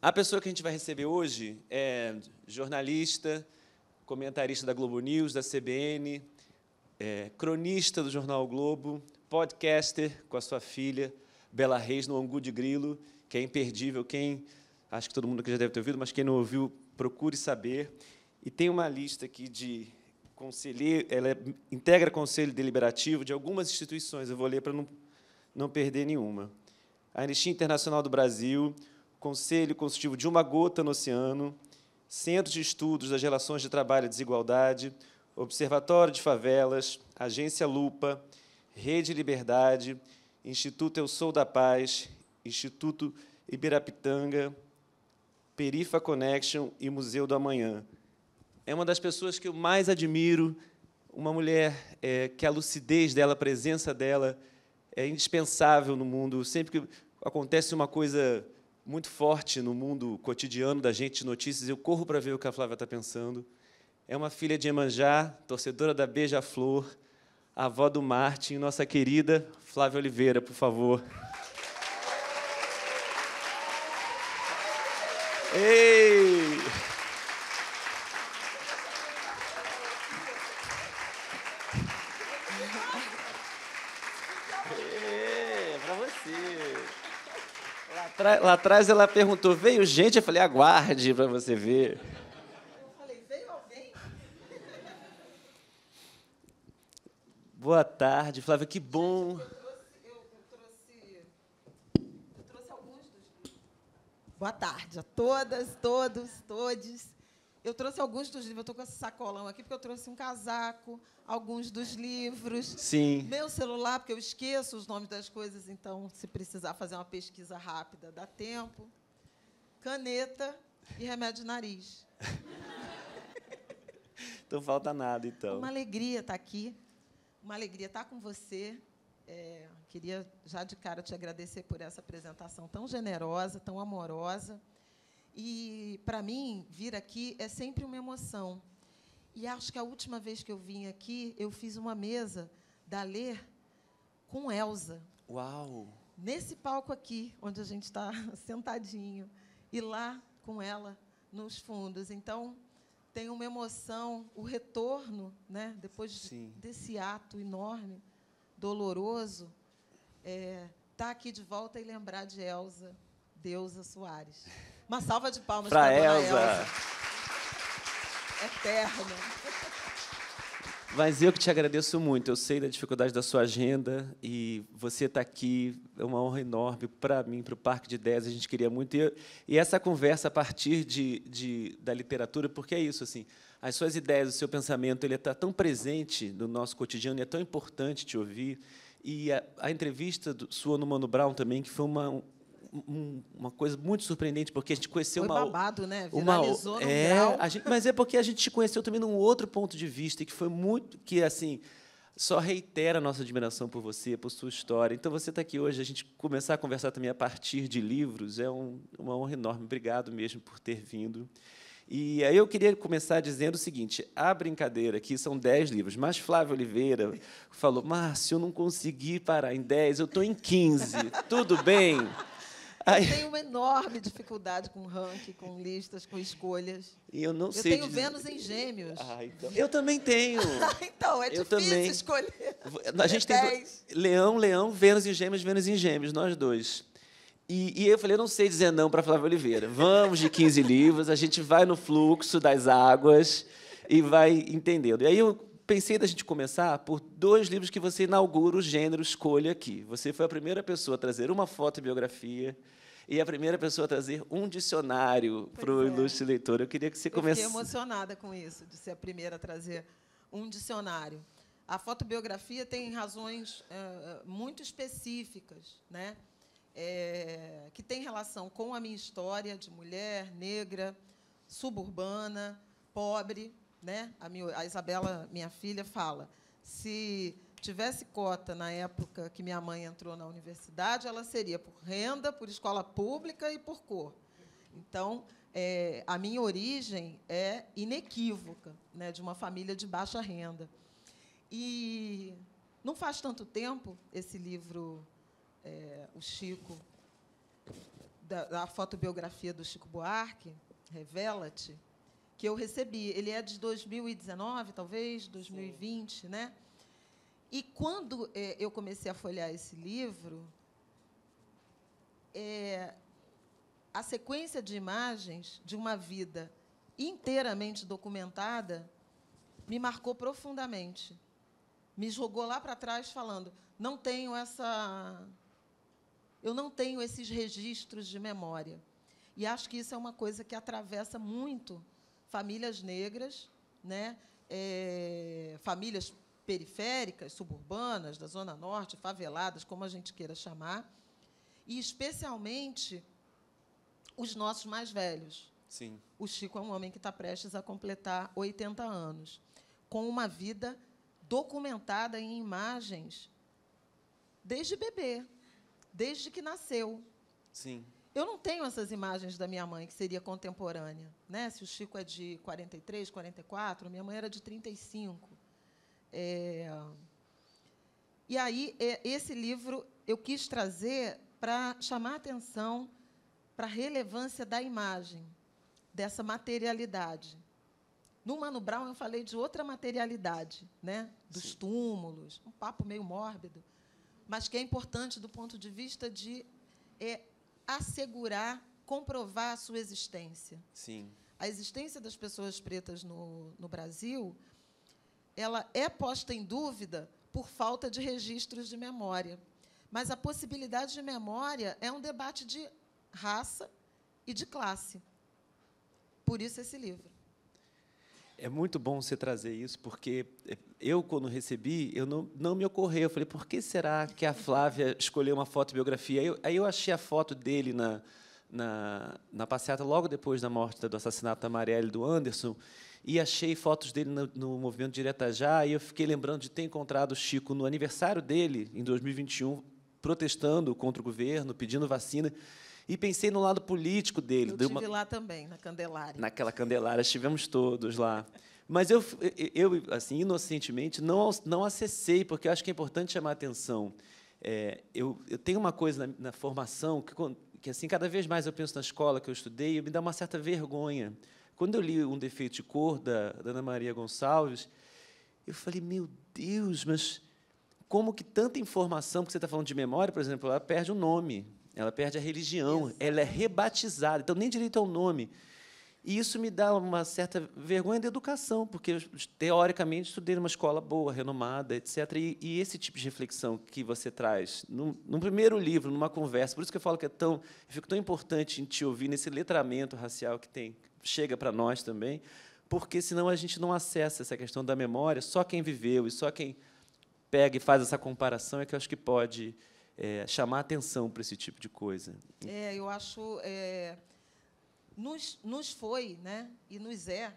A pessoa que a gente vai receber hoje é jornalista, comentarista da Globo News, da CBN, é, cronista do Jornal o Globo, podcaster com a sua filha, Bela Reis, no Angu de Grilo, que é imperdível. Quem, acho que todo mundo aqui já deve ter ouvido, mas quem não ouviu, procure saber. E tem uma lista aqui de conselheiro, ela é, integra conselho deliberativo de algumas instituições. Eu vou ler para não, não perder nenhuma. A Anistia Internacional do Brasil, Conselho Consultivo de Uma Gota no Oceano, Centro de Estudos das Relações de Trabalho e Desigualdade, Observatório de Favelas, Agência Lupa, Rede Liberdade, Instituto Eu Sou da Paz, Instituto Ibirapitanga, Perifa Connection e Museu do Amanhã. É uma das pessoas que eu mais admiro, uma mulher é, que a lucidez dela, a presença dela é indispensável no mundo. Sempre que acontece uma coisa muito forte no mundo cotidiano da gente de notícias, eu corro para ver o que a Flávia está pensando. É uma filha de Emanjá, torcedora da Beija-Flor, avó do Martin, nossa querida Flávia Oliveira, por favor. Ei! É, para você. Lá, atrás ela perguntou: veio gente? Eu falei: aguarde para você ver. Boa tarde, Flávia, que bom. Boa tarde a todas, todos, todes. Eu trouxe alguns dos livros, eu estou com esse sacolão aqui, porque eu trouxe um casaco, alguns dos livros. Sim. Meu celular, porque eu esqueço os nomes das coisas, então, se precisar fazer uma pesquisa rápida, dá tempo. Caneta e remédio de nariz. Não falta nada, então. Uma alegria estar aqui. Uma alegria estar com você. É, queria já de cara te agradecer por essa apresentação tão generosa, tão amorosa. E para mim vir aqui é sempre uma emoção. E acho que a última vez que eu vim aqui, eu fiz uma mesa da Ler com Elsa. Uau! Nesse palco aqui, onde a gente está sentadinho, e lá com ela nos fundos. Então, tem uma emoção, o retorno, né, depois Sim. desse ato enorme, doloroso, é, tá aqui de volta e lembrar de Elsa, Deusa Soares. Uma salva de palmas para a dona Elsa. Elsa. Eterna. Mas eu que te agradeço muito. Eu sei da dificuldade da sua agenda e você está aqui. É uma honra enorme para mim, para o Parque de Ideias. A gente queria muito. E, e essa conversa a partir de, de- da literatura, porque é isso. assim, As suas ideias, o seu pensamento, ele está tão presente no nosso cotidiano e é tão importante te ouvir. E a, a entrevista do, sua no Mano Brown também, que foi uma, um- uma coisa muito surpreendente, porque a gente conheceu Foi uma babado, né? uma Viralizou num é, a gente- mas é porque a gente te conheceu também num outro ponto de vista e que foi muito que assim só reitera a nossa admiração por você, por sua história. Então você está aqui hoje, a gente começar a conversar também a partir de livros é um- uma honra enorme. Obrigado mesmo por ter vindo. E aí eu queria começar dizendo o seguinte: a brincadeira aqui são 10 livros, mas Flávio Oliveira falou: Márcio, eu não consegui parar em 10, eu estou em 15. Tudo bem? Aí, Eu tenho uma enorme dificuldade com ranking, com listas, com escolhas. e eu não Eu sei tenho dizer- Vênus em Gêmeos. Ah, então. Eu também tenho. então, é Eu difícil também. escolher. A gente tem do- Dez. Leão, Leão, Vênus em Gêmeos, Vênus em Gêmeos, nós dois. E, e eu falei, eu não sei dizer não para Flávia Oliveira. Vamos de 15 livros, a gente vai no fluxo das águas e vai entendendo. E aí eu pensei da gente começar por dois livros que você inaugura o gênero escolha aqui. Você foi a primeira pessoa a trazer uma fotobiografia e a primeira pessoa a trazer um dicionário Pois para o é. ilustre leitor. Eu queria que você Eu fiquei começasse. emocionada com isso, de ser a primeira a trazer um dicionário. A fotobiografia tem razões eh, muito específicas, né? Eh, que tem relação com a minha história de mulher negra, suburbana, pobre. Né? A, minha, a Isabela, minha filha, fala: se tivesse cota na época que minha mãe entrou na universidade, ela seria por renda, por escola pública e por cor. Então, é, a minha origem é inequívoca, né, de uma família de baixa renda. E não faz tanto tempo esse livro, é, o Chico da, da fotobiografia do Chico Buarque, Revela-te, que eu recebi. Ele é de 2019, talvez, 2020, Sim. né? E quando é, eu comecei a folhear esse livro, é, a sequência de imagens de uma vida inteiramente documentada me marcou profundamente. Me jogou lá para trás falando: não tenho essa eu não tenho esses registros de memória. E acho que isso é uma coisa que atravessa muito famílias negras, né? É, famílias periféricas, suburbanas, da Zona Norte, faveladas, como a gente queira chamar, e especialmente os nossos mais velhos. Sim. O Chico é um homem que está prestes a completar 80 anos, com uma vida documentada em imagens desde bebê desde que nasceu. Sim. Eu não tenho essas imagens da minha mãe, que seria contemporânea. Né? Se o Chico é de 43, 44, minha mãe era de 35. É... E aí, é, esse livro eu quis trazer para chamar a atenção para a relevância da imagem, dessa materialidade. No Mano Brown, eu falei de outra materialidade, né? dos Sim. túmulos, um papo meio mórbido mas que é importante do ponto de vista de é, assegurar, comprovar a sua existência. Sim. A existência das pessoas pretas no, no Brasil, ela é posta em dúvida por falta de registros de memória. Mas a possibilidade de memória é um debate de raça e de classe. Por isso esse livro. É muito bom você trazer isso, porque eu, quando recebi, eu não, não me ocorreu. Eu falei, por que será que a Flávia escolheu uma fotobiografia? Aí eu, aí eu achei a foto dele na, na, na passeata logo depois da morte do assassinato da Marielle do Anderson, e achei fotos dele no, no movimento Direta Já, e eu fiquei lembrando de ter encontrado o Chico no aniversário dele, em 2021, protestando contra o governo, pedindo vacina. E pensei no lado político dele. Eu estive uma... lá também, na Candelária. Naquela Candelária, estivemos todos lá. Mas eu, eu assim, inocentemente, não, não acessei, porque eu acho que é importante chamar a atenção. É, eu, eu tenho uma coisa na, na formação que, que, assim, cada vez mais eu penso na escola que eu estudei, me dá uma certa vergonha. Quando eu li Um Defeito de Cor, da, da Ana Maria Gonçalves, eu falei, meu Deus, mas como que tanta informação, porque você está falando de memória, por exemplo, ela perde o um nome ela perde a religião, ela é rebatizada, então nem direito ao nome. E isso me dá uma certa vergonha da educação, porque eu, teoricamente estudei numa escola boa, renomada, etc. E, e esse tipo de reflexão que você traz no, no, primeiro livro, numa conversa, por isso que eu falo que é tão, eu fico tão importante em te ouvir nesse letramento racial que tem, chega para nós também, porque senão a gente não acessa essa questão da memória. Só quem viveu e só quem pega e faz essa comparação é que eu acho que pode é, chamar atenção para esse tipo de coisa. É, eu acho. É, nos, nos foi, né, e nos é,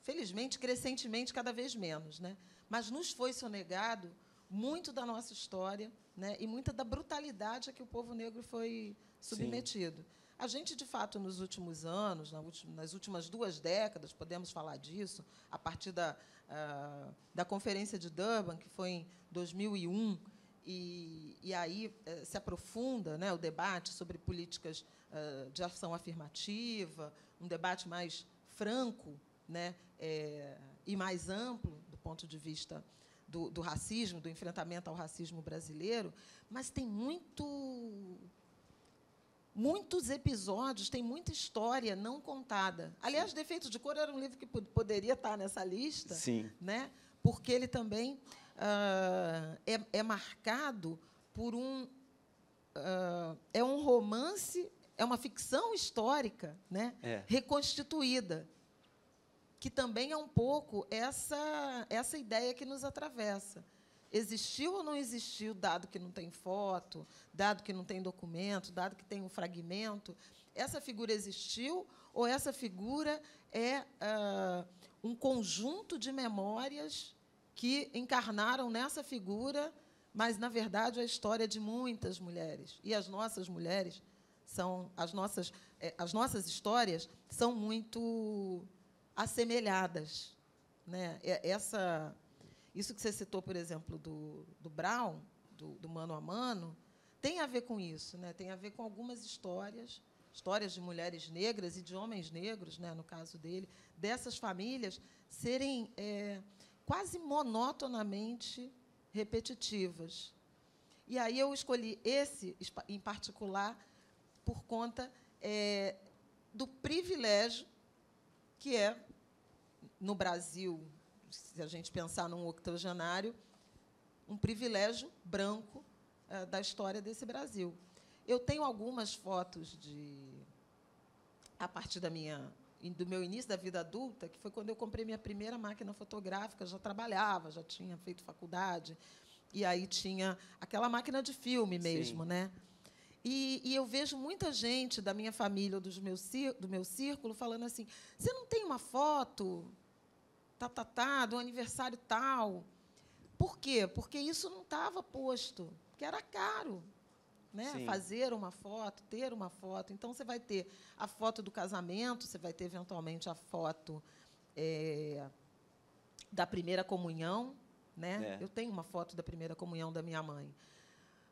felizmente, crescentemente, cada vez menos, né, mas nos foi sonegado muito da nossa história né, e muita da brutalidade a que o povo negro foi submetido. Sim. A gente, de fato, nos últimos anos, nas últimas duas décadas, podemos falar disso, a partir da, uh, da Conferência de Durban, que foi em 2001, e, e aí eh, se aprofunda né, o debate sobre políticas uh, de ação afirmativa, um debate mais franco né, é, e mais amplo do ponto de vista do, do, racismo, do enfrentamento ao racismo brasileiro, mas tem muito muitos episódios, tem muita história não contada. Aliás, Defeitos de Cor era um livro que poderia estar nessa lista, Sim. né? porque ele também uh, é, é, marcado por um. Uh, é um romance, é uma ficção histórica né, é. reconstituída, que também é um pouco essa, essa ideia que nos atravessa. Existiu ou não existiu, dado que não tem foto, dado que não tem documento, dado que tem um fragmento? Essa figura existiu ou essa figura é uh, um conjunto de memórias que encarnaram nessa figura, mas na verdade a história de muitas mulheres. E as nossas mulheres são as nossas é, as nossas histórias são muito assemelhadas, né? Essa isso que você citou, por exemplo, do, do Brown, do, do mano a mano, tem a ver com isso, né? Tem a ver com algumas histórias histórias de mulheres negras e de homens negros, né, no caso dele, dessas famílias serem é, quase monotonamente repetitivas. E aí eu escolhi esse em particular por conta é, do privilégio que é no Brasil, se a gente pensar num octogenário, um privilégio branco é, da história desse Brasil. Eu tenho algumas fotos de a partir da minha do meu início da vida adulta, que foi quando eu comprei minha primeira máquina fotográfica, já trabalhava, já tinha feito faculdade, e aí tinha aquela máquina de filme mesmo, Sim. né? E, e, eu vejo muita gente da minha família, dos meus, do meu círculo, falando assim: você não tem uma foto, tá, tá, tá, do aniversário tal? Por quê? Porque isso não estava posto, porque era caro né? fazer uma foto, ter uma foto. Então, você vai ter a foto do casamento, você vai ter, eventualmente, a foto é, da primeira comunhão. Né? É. Eu tenho uma foto da primeira comunhão da minha mãe.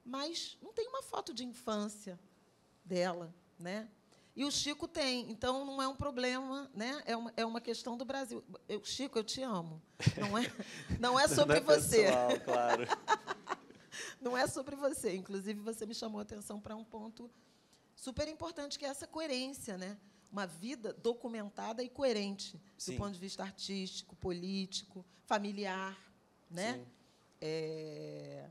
Mas não tem uma foto de infância dela. Né? E o Chico tem, então não é um problema, né? é, uma, é uma questão do Brasil. Eu, Chico, eu te amo. Não é, não é sobre não é você. Pessoal, claro. não é sobre você. Inclusive, você me chamou a atenção para um ponto super importante, que é essa coerência, né? Uma vida documentada e coerente, Sim. do ponto de vista artístico, político, familiar, né? É...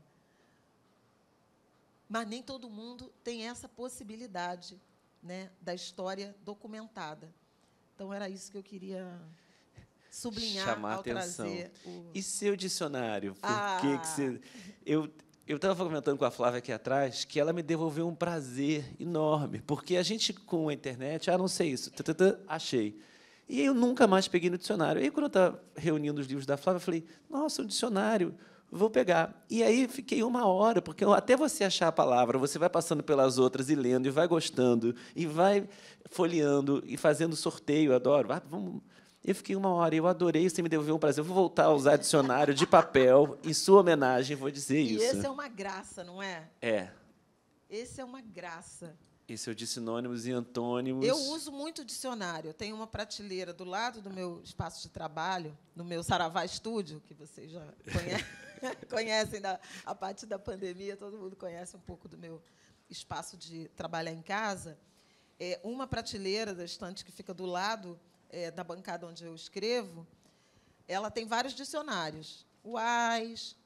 Mas nem todo mundo tem essa possibilidade, né, da história documentada. Então era isso que eu queria sublinhar Chamar ao atenção. trazer o... E seu dicionário? Por ah. que, que você... Eu, eu estava comentando com a Flávia aqui atrás que ela me devolveu um prazer enorme, porque a gente com a internet, ah, não sei isso, achei. E eu nunca mais peguei no dicionário. Aí, quando eu estava reunindo os livros da Flávia, eu falei, nossa, um dicionário, vou pegar. E aí fiquei uma hora, porque até você achar a palavra, você vai passando pelas outras e lendo, e vai gostando, e vai folheando, e fazendo sorteio, adoro. Ah, vamos eu fiquei uma hora, eu adorei, você me devolveu um prazer. Eu vou voltar a usar dicionário de papel em sua homenagem, vou dizer e isso. E esse é uma graça, não é? É. Esse é uma graça. Esse é o de sinônimos e antônimos. Eu uso muito dicionário. Eu tenho uma prateleira do lado do meu espaço de trabalho, no meu Saravá Estúdio, que vocês já conhecem, conhecem da, a partir da pandemia, todo mundo conhece um pouco do meu espaço de trabalhar em casa. É uma prateleira da estante que fica do lado é, da bancada onde eu escrevo, ela tem vários dicionários. UAS,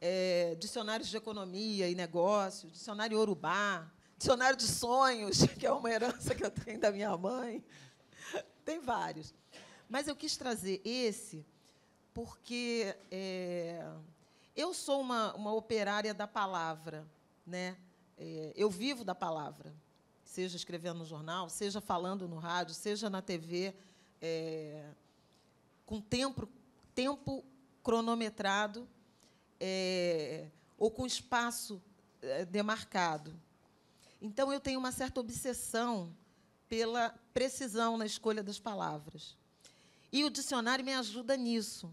é, dicionários de economia e negócios, dicionário Urubá, dicionário de sonhos, que é uma herança que eu tenho da minha mãe. Tem vários. Mas eu quis trazer esse porque é, eu sou uma, uma operária da palavra. Né? É, eu vivo da palavra, seja escrevendo no jornal, seja falando no rádio, seja na TV é, com tempo, tempo cronometrado é, ou com espaço é, demarcado. Então, eu tenho uma certa obsessão pela precisão na escolha das palavras. E o dicionário me ajuda nisso.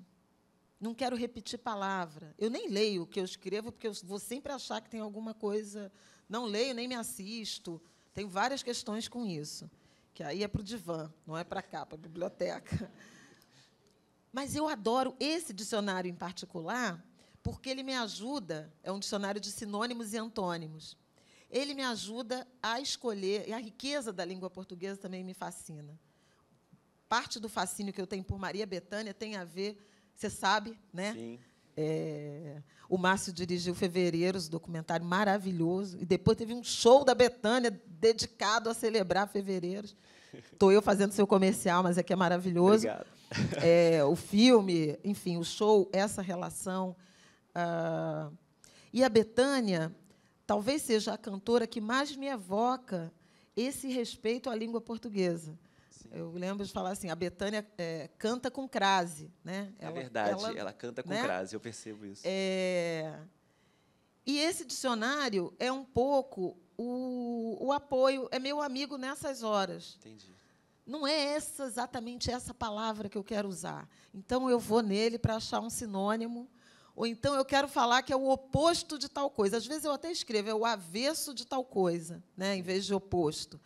Não quero repetir palavra. Eu nem leio o que eu escrevo, porque eu vou sempre achar que tem alguma coisa. Não leio, nem me assisto. Tenho várias questões com isso que aí é para o divã, não é para cá, para a biblioteca. Mas eu adoro esse dicionário em particular, porque ele me ajuda, é um dicionário de sinônimos e antônimos. Ele me ajuda a escolher, e a riqueza da língua portuguesa também me fascina. Parte do fascínio que eu tenho por Maria Bethânia tem a ver, você sabe, né? Sim. É, o Márcio dirigiu Fevereiros, documentário maravilhoso. E depois teve um show da Betânia dedicado a celebrar Fevereiros. Estou eu fazendo seu comercial, mas é que é maravilhoso. Obrigado. É, o filme, enfim, o show, essa relação. Ah, e a Betânia talvez seja a cantora que mais me evoca esse respeito à língua portuguesa. Eu lembro de falar assim, a Betânia é, canta com crase, né? É ela, é verdade, ela, ela canta com né? crase, eu percebo isso. É... E esse dicionário é um pouco o, o apoio, é meu amigo nessas horas. Entendi. Não é essa exatamente essa palavra que eu quero usar. Então eu vou nele para achar um sinônimo, ou então eu quero falar que é o oposto de tal coisa. Às vezes eu até escrevo é o avesso de tal coisa, né, em vez de oposto.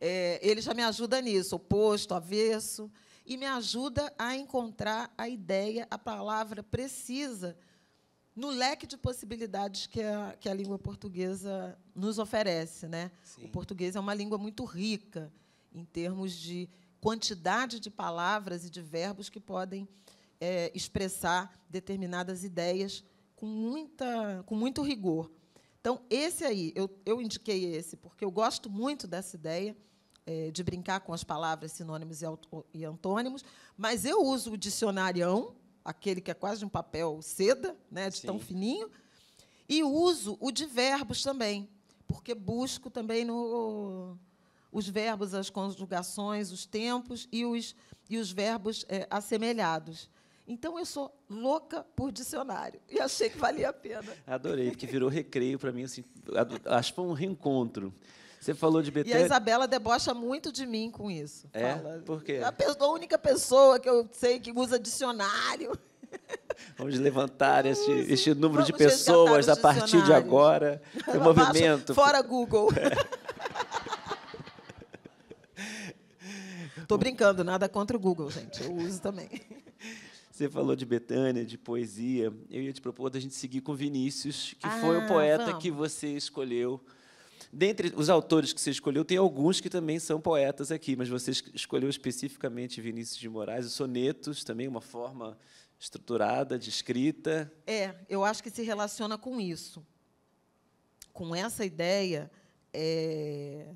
É, ele já me ajuda nisso, oposto, avesso, e me ajuda a encontrar a ideia, a palavra precisa no leque de possibilidades que a, que a língua portuguesa nos oferece. Né? O português é uma língua muito rica em termos de quantidade de palavras e de verbos que podem é, expressar determinadas ideias com, muita, com muito rigor. Então, esse aí, eu, eu indiquei esse, porque eu gosto muito dessa ideia é, de brincar com as palavras sinônimos e, e antônimos, mas eu uso o dicionarião, aquele que é quase um papel seda, né, de Sim. tão fininho, e uso o de verbos também, porque busco também no, os verbos, as conjugações, os tempos e os, e os verbos é, assemelhados. Então eu sou louca por dicionário e achei que valia a pena. Adorei, porque virou recreio para mim, assim, acho que foi um reencontro. Você falou de Betânia. E a Isabela debocha muito de mim com isso. É? Fala, Por quê? A, pessoa, a única pessoa que eu sei que usa dicionário. Vamos levantar este, este número de pessoas a partir de agora. O movimento. Fora Google. Estou brincando, nada contra o Google, gente. Eu uso também. Você falou de Betânia, de poesia. Eu ia te propor da gente seguir com Vinícius, que ah, foi o poeta vamos. que você escolheu Dentre os autores que você escolheu, tem alguns que também são poetas aqui, mas você escolheu especificamente Vinícius de Moraes, os sonetos, também uma forma estruturada de escrita. É, eu acho que se relaciona com isso, com essa ideia é,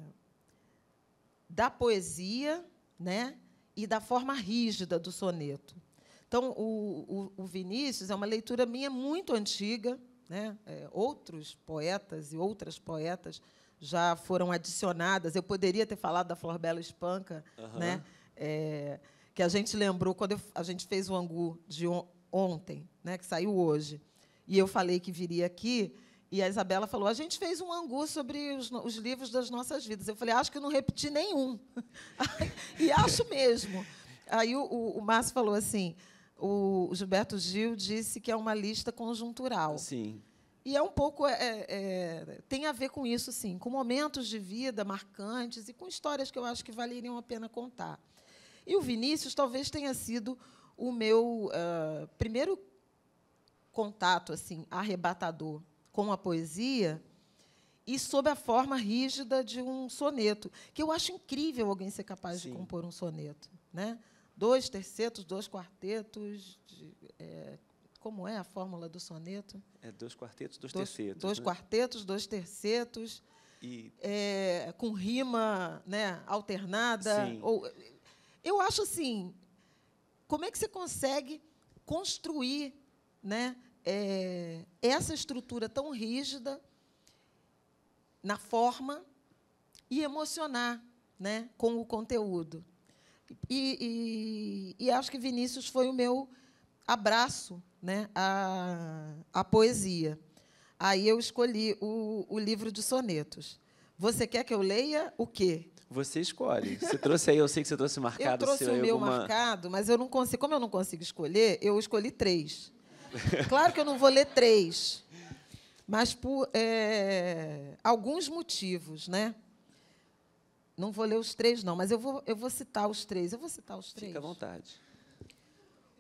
da poesia, né, e da forma rígida do soneto. Então, o, o, o Vinícius é uma leitura minha muito antiga, né? É, outros poetas e outras poetas já foram adicionadas. Eu poderia ter falado da Flor Bela Espanca, uhum. né? É, que a gente lembrou quando eu, a gente fez o Angu de on, ontem, né? que saiu hoje. E eu falei que viria aqui, e a Isabela falou: a gente fez um Angu sobre os, os livros das nossas vidas. Eu falei: acho que não repeti nenhum. e acho mesmo. Aí o, o, o Márcio falou assim: o Gilberto Gil disse que é uma lista conjuntural. Sim. E é um pouco é, é, é, tem a ver com isso, sim, com momentos de vida marcantes e com histórias que eu acho que valeriam a pena contar. E o Vinícius talvez tenha sido o meu uh, primeiro contato assim arrebatador com a poesia e sob a forma rígida de um soneto, que eu acho incrível alguém ser capaz sim. de compor um soneto, né? Dois tercetos, dois quartetos, de, é, como é a fórmula do soneto? É dois quartetos, dois, dois tercetos. Dois né? quartetos, dois tercetos. E... É, com rima né, alternada. Sim. Ou, eu acho assim, como é que você consegue construir né, é, essa estrutura tão rígida na forma e emocionar né, com o conteúdo? E, e, e acho que Vinícius foi o meu abraço né, a, a poesia. Aí eu escolhi o, o livro de sonetos. Você quer que eu leia o quê? Você escolhe. Você trouxe aí, eu sei que você trouxe marcado. Eu trouxe o meu alguma... marcado, mas eu não consigo. Como eu não consigo escolher, eu escolhi três. Claro que eu não vou ler três, mas por é, alguns motivos, né? Não vou ler os três, não, mas eu vou, eu vou citar os três. Eu vou citar os três. Fica à vontade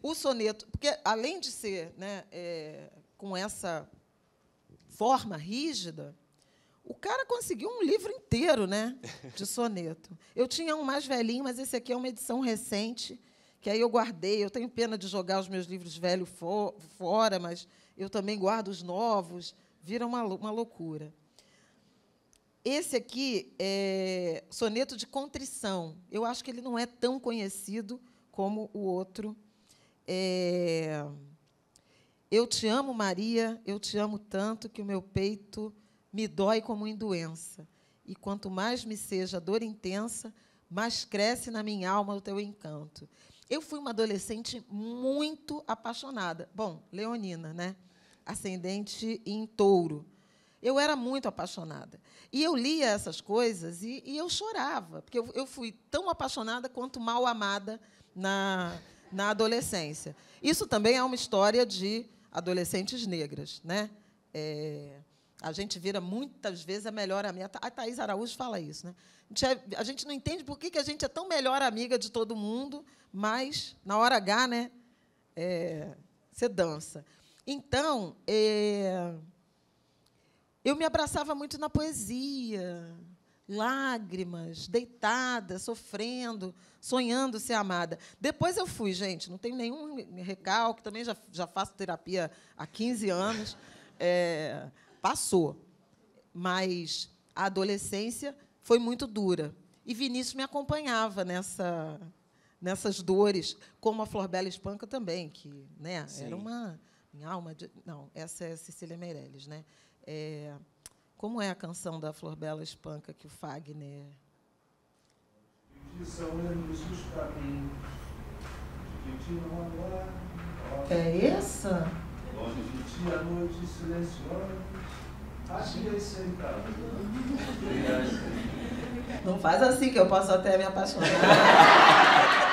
o soneto, porque além de ser né, é, com essa forma rígida, o cara conseguiu um livro inteiro né, de soneto. Eu tinha um mais velhinho, mas esse aqui é uma edição recente, que aí eu guardei. Eu tenho pena de jogar os meus livros velhos fora, mas eu também guardo os novos. Vira uma, uma loucura. Esse aqui é soneto de contrição. Eu acho que ele não é tão conhecido como o outro é, eu te amo, Maria, eu te amo tanto que o meu peito me dói como em doença. E quanto mais me seja dor intensa, mais cresce na minha alma o teu encanto. Eu fui uma adolescente muito apaixonada. Bom, leonina, né? Ascendente em touro. Eu era muito apaixonada. E eu lia essas coisas e, e eu chorava, porque eu, eu fui tão apaixonada quanto mal amada na, na adolescência. Isso também é uma história de adolescentes negras, né? É, A gente vira muitas vezes a melhor amiga. A Thaís Araújo fala isso. Né? A, gente é, a gente não entende por que, que a gente é tão melhor amiga de todo mundo, mas, na hora H, né, é, você dança. Então, é, eu me abraçava muito na poesia, lágrimas, deitada, sofrendo, sonhando ser amada. Depois eu fui, gente, não tenho nenhum recalque, também já, já faço terapia há 15 anos. É, passou. Mas a adolescência foi muito dura. E Vinícius me acompanhava nessa, nessas dores, como a Flor Bela Espanca também, que né, era uma minha alma de, não, essa é Cecília Meirelles, né? É, como é a canção da Flor Bela Espanca que o Fagner é essa? Longe de ti a noite silenciosa é. Não faz assim que eu posso até me apaixonar.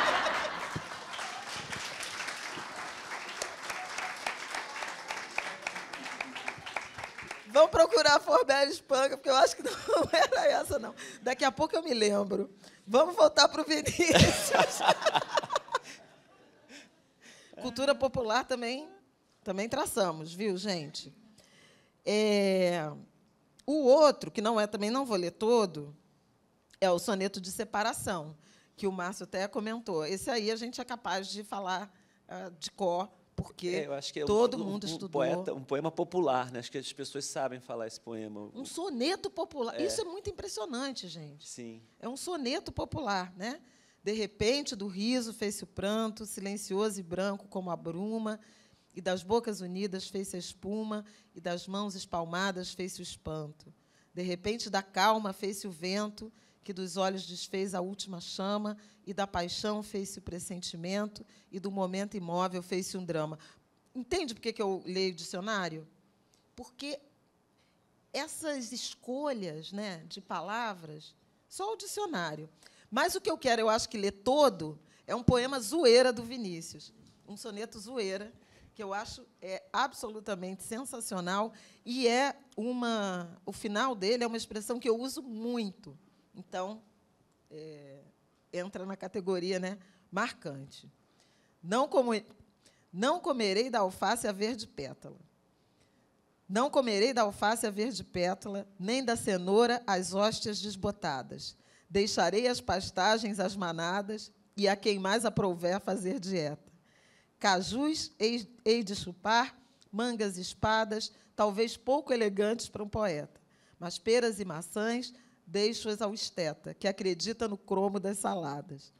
Vamos procurar a Forbel Espanca, porque eu acho que não era essa, não. Daqui a pouco eu me lembro. Vamos voltar para o Vinícius. Cultura popular também, também traçamos, viu, gente? É, o outro, que não é também não vou ler todo, é o soneto de separação, que o Márcio até comentou. Esse aí a gente é capaz de falar uh, de cor, porque é, é todo um, mundo um, estudou. Poeta, um poema popular, né? acho que as pessoas sabem falar esse poema. Um soneto popular. É. Isso é muito impressionante, gente. Sim. É um soneto popular, né? De repente, do riso fez-se o pranto, silencioso e branco como a bruma, e das bocas unidas fez-se a espuma, e das mãos espalmadas fez-se o espanto. De repente, da calma fez-se o vento, que dos olhos desfez a última chama, e da paixão fez-se o pressentimento, e do momento imóvel fez-se um drama. Entende por que eu leio o dicionário? Porque essas escolhas né, de palavras, só o dicionário. Mas o que eu quero, eu acho que ler todo, é um poema zoeira do Vinícius. Um soneto zoeira, que eu acho é absolutamente sensacional e é uma o final dele é uma expressão que eu uso muito então é, entra na categoria né marcante. Não como não comerei da alface a verde pétala. Não comerei da alface a verde pétala nem da cenoura as hóstias desbotadas. Deixarei as pastagens às manadas e a quem mais aprouver fazer dieta. Cajus hei de chupar, mangas e espadas, talvez pouco elegantes para um poeta. Mas peras e maçãs deixo-as ao esteta, que acredita no cromo das saladas.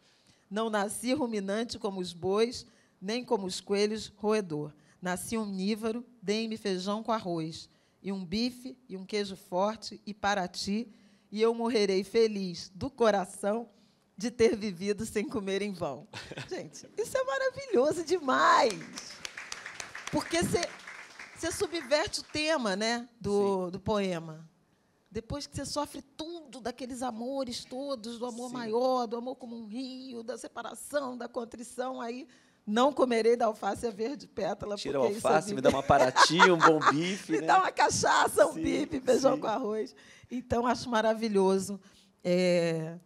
Não nasci ruminante como os bois, nem como os coelhos roedor. Nasci omnívoro, dei-me feijão com arroz, e um bife, e um queijo forte, e para ti, e eu morrerei feliz do coração de ter vivido sem comer em vão. Gente, isso é maravilhoso demais. Porque você subverte o tema né, do, do poema. Depois que você sofre tudo daqueles amores todos, do amor Sim. maior, do amor como um rio, da separação, da contrição, aí não comerei da alface a verde pétala. Tira a é alface, me dá uma paratinha, um bom bife. me né? dá uma cachaça, um sim, bife, feijão sim. com arroz. Então, acho maravilhoso. É,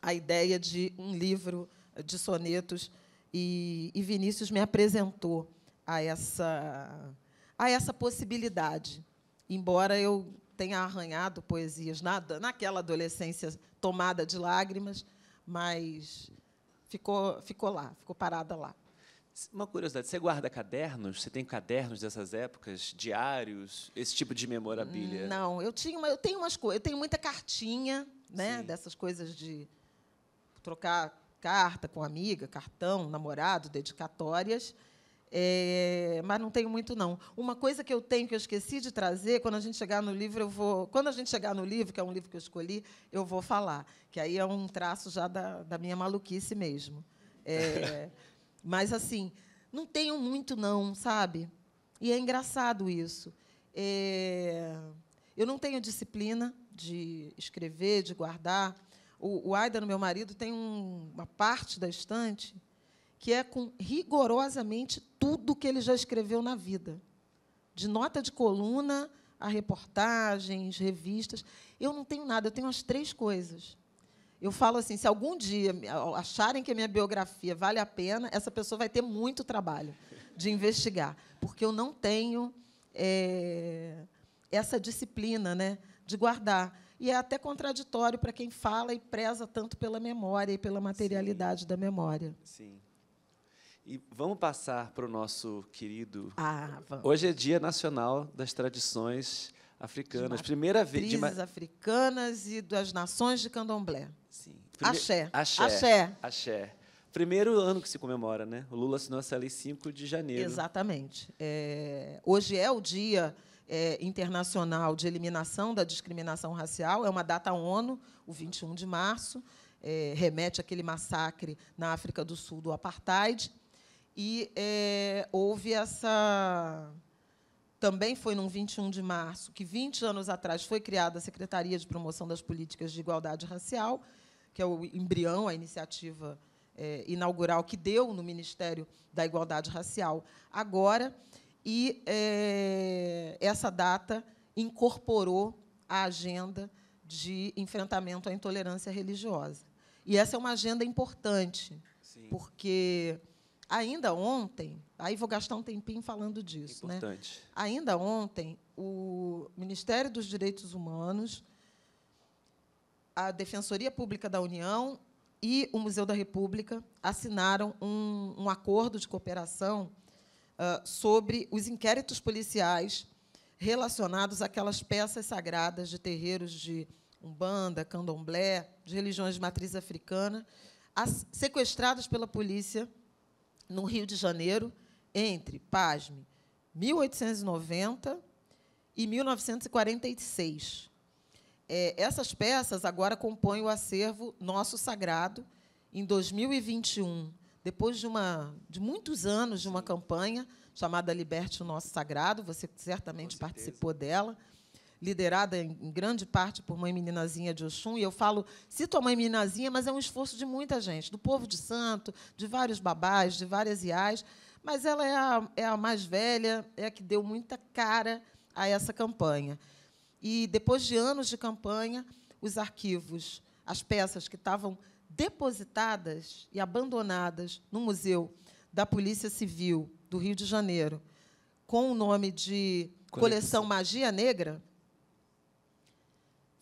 a ideia de um livro de sonetos e, e Vinícius me apresentou a essa, a essa possibilidade. Embora eu tenha arranhado poesias nada naquela adolescência tomada de lágrimas, mas ficou, ficou lá, ficou parada lá. Uma curiosidade, você guarda cadernos? Você tem cadernos dessas épocas, diários, esse tipo de memorabilia? Não, eu tinha, uma, eu tenho umas coisas, eu tenho muita cartinha, né, Sim. dessas coisas de trocar carta com amiga, cartão, namorado, dedicatórias. É, mas não tenho muito não. Uma coisa que eu tenho que eu esqueci de trazer, quando a gente chegar no livro, eu vou. Quando a gente chegar no livro, que é um livro que eu escolhi, eu vou falar. Que aí é um traço já da, da minha maluquice mesmo. É, mas assim, não tenho muito não, sabe? E é engraçado isso. É, eu não tenho disciplina de escrever, de guardar o, o Aida, meu marido, tem um, uma parte da estante que é com rigorosamente tudo que ele já escreveu na vida. De nota de coluna a reportagens, revistas. Eu não tenho nada, eu tenho as três coisas. Eu falo assim, se algum dia acharem que a minha biografia vale a pena, essa pessoa vai ter muito trabalho de investigar, porque eu não tenho é, essa disciplina né, de guardar. E é até contraditório para quem fala e preza tanto pela memória e pela materialidade Sim. da memória. Sim. E vamos passar para o nosso querido. Ah, vamos. Hoje é Dia Nacional das Tradições Africanas. Primeira vez. De africanas e das nações de candomblé. Sim. Prime... Axé. Axé. Axé. Axé. Primeiro ano que se comemora, né? O Lula assinou essa lei 5 de janeiro. Exatamente. É... Hoje é o dia é, internacional de eliminação da discriminação racial, é uma data ONU, o 21 de março, é, remete àquele massacre na África do Sul do apartheid, e é, houve essa. Também foi no 21 de março, que 20 anos atrás foi criada a Secretaria de Promoção das Políticas de Igualdade Racial, que é o embrião, a iniciativa é, inaugural que deu no Ministério da Igualdade Racial. Agora, e é, essa data incorporou a agenda de enfrentamento à intolerância religiosa. E essa é uma agenda importante, Sim. porque ainda ontem, aí vou gastar um tempinho falando disso, né? importante. né? Ainda ontem, o Ministério dos Direitos Humanos, a Defensoria Pública da União e o Museu da República assinaram um, um acordo de cooperação uh, sobre os inquéritos policiais relacionados àquelas peças sagradas de terreiros de Umbanda, Candomblé, de religiões de matriz africana, as, sequestradas pela polícia no Rio de Janeiro entre, pasme, 1890 e 1946. É, essas peças agora compõem o acervo Nosso Sagrado. Em 2021, depois de, uma, de muitos anos de uma campanha chamada Liberte o Nosso Sagrado, você certamente participou dela, liderada em, grande parte por Mãe Meninazinha de Oxum, e eu falo, cito a Mãe Meninazinha, mas é um esforço de muita gente, do povo de santo, de vários babás, de várias iais, mas ela é a, é a mais velha, é a que deu muita cara a essa campanha. E, depois de anos de campanha, os arquivos, as peças que estavam depositadas e abandonadas no Museu da Polícia Civil do Rio de Janeiro, com o nome de Coleção Magia Negra,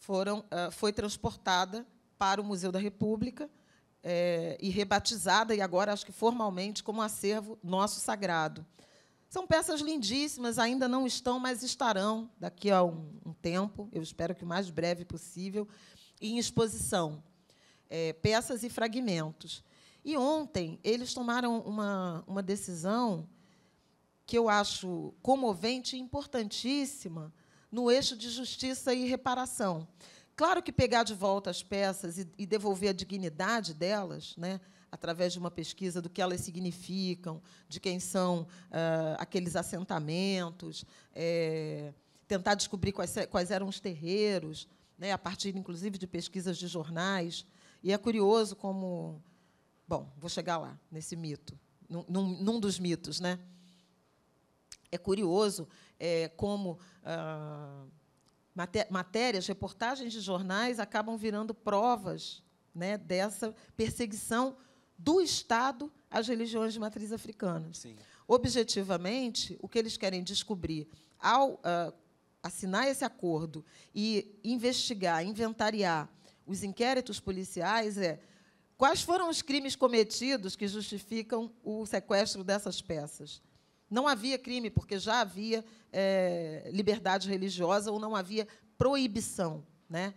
foram, uh, foi transportada para o Museu da República é, e rebatizada, e agora acho que formalmente, como acervo nosso sagrado. São peças lindíssimas, ainda não estão, mas estarão daqui a um, um tempo, eu espero que o mais breve possível, em exposição é, peças e fragmentos. E ontem eles tomaram uma, uma decisão que eu acho comovente e importantíssima no eixo de justiça e reparação. Claro que pegar de volta as peças e, e devolver a dignidade delas, né, através de uma pesquisa do que elas significam, de quem são uh, aqueles assentamentos, é, tentar descobrir quais, quais eram os terreiros, né, a partir, inclusive, de pesquisas de jornais. E é curioso como. Bom, vou chegar lá, nesse mito, num, num dos mitos. Né? É curioso é, como ah, matérias, reportagens de jornais acabam virando provas né, dessa perseguição do Estado às religiões de matriz africana. Sim. Objetivamente, o que eles querem descobrir ao uh, assinar esse acordo e investigar, inventariar os inquéritos policiais é quais foram os crimes cometidos que justificam o sequestro dessas peças. Não havia crime, porque já havia é, liberdade religiosa ou não havia proibição. Né?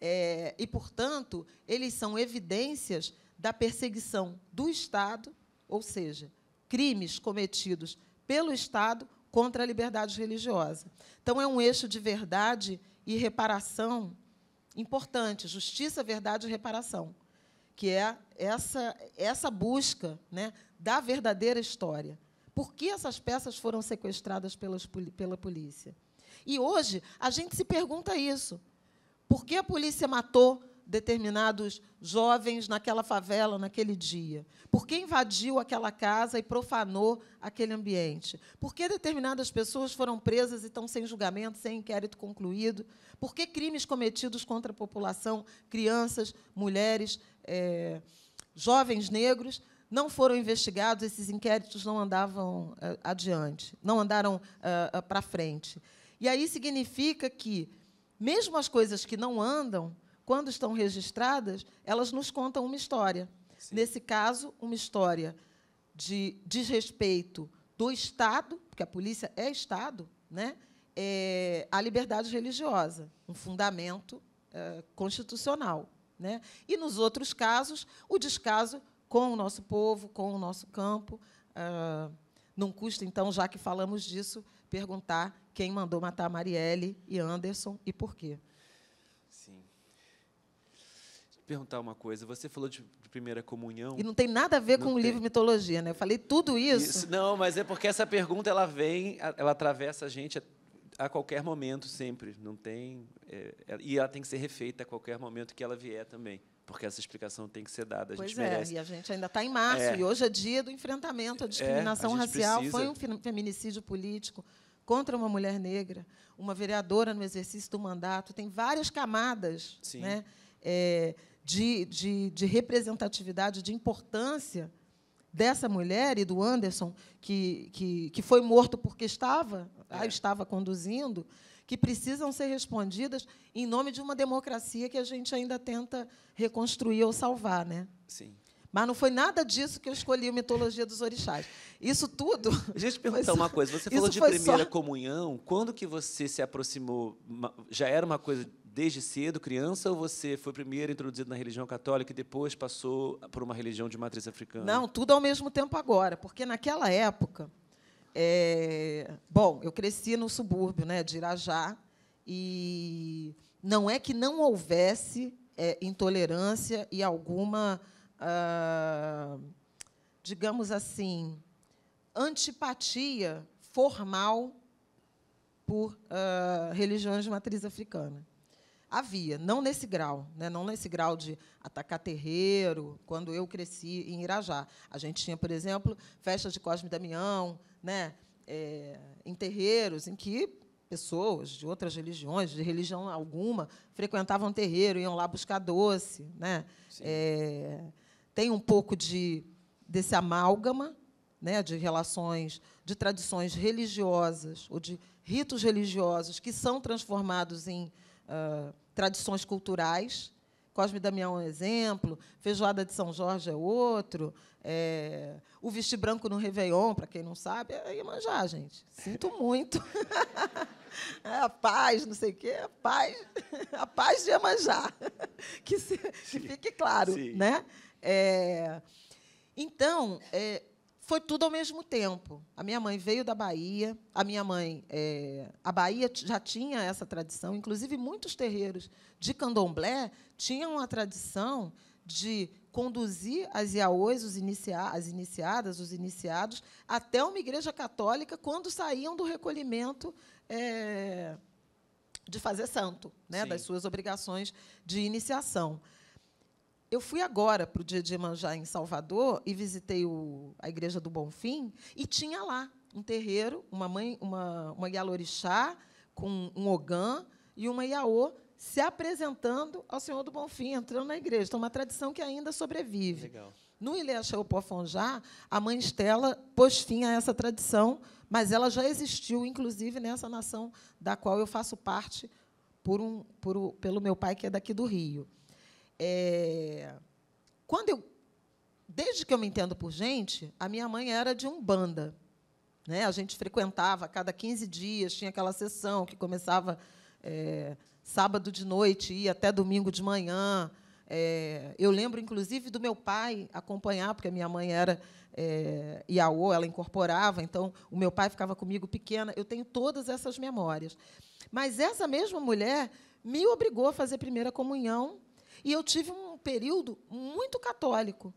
É, e, portanto, eles são evidências da perseguição do Estado, ou seja, crimes cometidos pelo Estado contra a liberdade religiosa. Então, é um eixo de verdade e reparação importante, justiça, verdade e reparação, que é essa, essa busca né, da verdadeira história. Por que essas peças foram sequestradas pelas, pela polícia? E hoje a gente se pergunta isso. Por que a polícia matou determinados jovens naquela favela naquele dia? Por que invadiu aquela casa e profanou aquele ambiente? Por que determinadas pessoas foram presas e estão sem julgamento, sem inquérito concluído? Por que crimes cometidos contra a população, crianças, mulheres, é, jovens negros, não foram investigados, esses inquéritos não andavam uh, adiante, não andaram uh, uh, para frente. E aí significa que, mesmo as coisas que não andam, quando estão registradas, elas nos contam uma história. Sim. Nesse caso, uma história de desrespeito do Estado, porque a polícia é Estado, né? É, à liberdade religiosa, um fundamento é, constitucional. Né? E, nos outros casos, o descaso com o nosso povo, com o nosso campo. Ah, não custa, então, já que falamos disso, perguntar quem mandou matar Marielle e Anderson e por quê. Sim. Perguntar uma coisa. Você falou de primeira comunhão. E não tem nada a ver não com o livro Mitologia, né? Eu falei tudo isso. isso. Não, mas é porque essa pergunta ela vem, ela atravessa a gente a qualquer momento, sempre. Não tem. É, e ela tem que ser refeita a qualquer momento que ela vier também porque essa explicação tem que ser dada. A pois gente é, merece. e a gente ainda está em março, é. e hoje é dia do enfrentamento à discriminação é, racial. Precisa... Foi um feminicídio político contra uma mulher negra, uma vereadora no exercício do mandato. Tem várias camadas né, é, de, de, de representatividade, de importância dessa mulher e do Anderson, que, que, que foi morto porque estava, é. a estava conduzindo, que precisam ser respondidas em nome de uma democracia que a gente ainda tenta reconstruir ou salvar, né? Sim. Mas não foi nada disso que eu escolhi a mitologia dos orixás. Isso tudo. Deixa eu te perguntar uma coisa. Você falou de primeira só... comunhão. Quando que você se aproximou? Já era uma coisa desde cedo, criança, ou você foi primeiro introduzido na religião católica e depois passou por uma religião de matriz africana? Não, tudo ao mesmo tempo agora, porque naquela época é, bom, eu cresci no subúrbio né, de Irajá, e não é que não houvesse é, intolerância e alguma, ah, digamos assim, antipatia formal por ah, religiões de matriz africana. Havia, não nesse grau, né, não nesse grau de atacar terreiro, quando eu cresci em Irajá. A gente tinha, por exemplo, festa de Cosme Damião, né, é, em terreiros em que pessoas de outras religiões, de religião alguma, frequentavam terreiro, iam lá buscar doce. Né? É, tem um pouco de, desse amálgama né, de relações, de tradições religiosas ou de ritos religiosos que são transformados em uh, tradições culturais. Cosme Damião é um exemplo, Feijoada de São Jorge é outro, é, o vestir branco no Réveillon, para quem não sabe, é Iemanjá, gente. Sinto muito. É a paz, não sei o quê, a paz, a paz de Iemanjá. Que, se, que fique claro. Sim. Né? É, então, é, foi tudo ao mesmo tempo. A minha mãe veio da Bahia. A minha mãe, é, a Bahia já tinha essa tradição. Inclusive, muitos terreiros de candomblé tinham a tradição de conduzir as iaôs, os inicia as iniciadas, os iniciados, até uma igreja católica quando saíam do recolhimento é, de fazer santo, né, das suas obrigações de iniciação. Eu fui agora para o dia de Iemanjá, em Salvador, e visitei o, a Igreja do Bonfim, e tinha lá um terreiro, uma mãe, uma, uma Yalorixá, com um ogã e uma Iaô, se apresentando ao Senhor do Bonfim, entrando na igreja. Então, uma tradição que ainda sobrevive. Legal. No Ilhéu Pofonjá, a mãe Estela pôs fim a essa tradição, mas ela já existiu, inclusive, nessa nação da qual eu faço parte por um, por, pelo meu pai, que é daqui do Rio. É, quando eu, desde que eu me entendo por gente, a minha mãe era de umbanda. Né? A gente frequentava a cada 15 dias, tinha aquela sessão que começava é, sábado de noite, ia até domingo de manhã. É, eu lembro, inclusive, do meu pai acompanhar, porque a minha mãe era é, Iaô, ela incorporava, então o meu pai ficava comigo pequena. Eu tenho todas essas memórias. Mas essa mesma mulher me obrigou a fazer primeira comunhão e eu tive um período muito católico,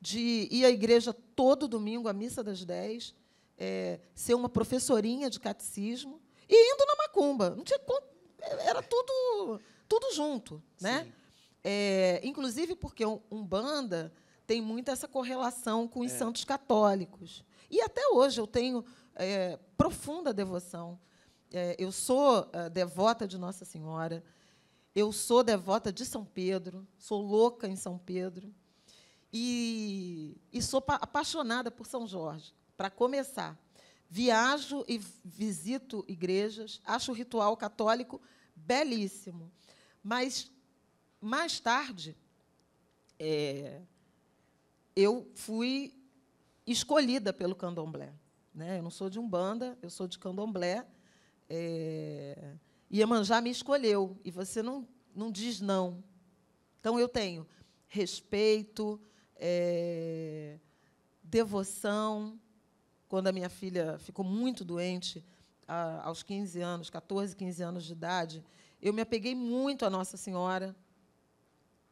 de ir à igreja todo domingo, à missa das dez, é, ser uma professorinha de catecismo e indo na macumba. Não tinha, era tudo, tudo junto. Né? É, inclusive porque um, Umbanda tem muito essa correlação com os é. santos católicos. E até hoje eu tenho é, profunda devoção. É, eu sou é, devota de Nossa Senhora, eu sou devota de São Pedro, sou louca em São Pedro. E, e sou apaixonada por São Jorge, para começar. Viajo e visito igrejas, acho o ritual católico belíssimo. Mas, mais tarde, é, eu fui escolhida pelo candomblé. Né? Eu não sou de Umbanda, eu sou de candomblé. É, Iemanjá me escolheu, e você não, não diz não. Então, eu tenho respeito, é, devoção. Quando a minha filha ficou muito doente, aos 15 anos, 14, 15 anos de idade, eu me apeguei muito à Nossa Senhora,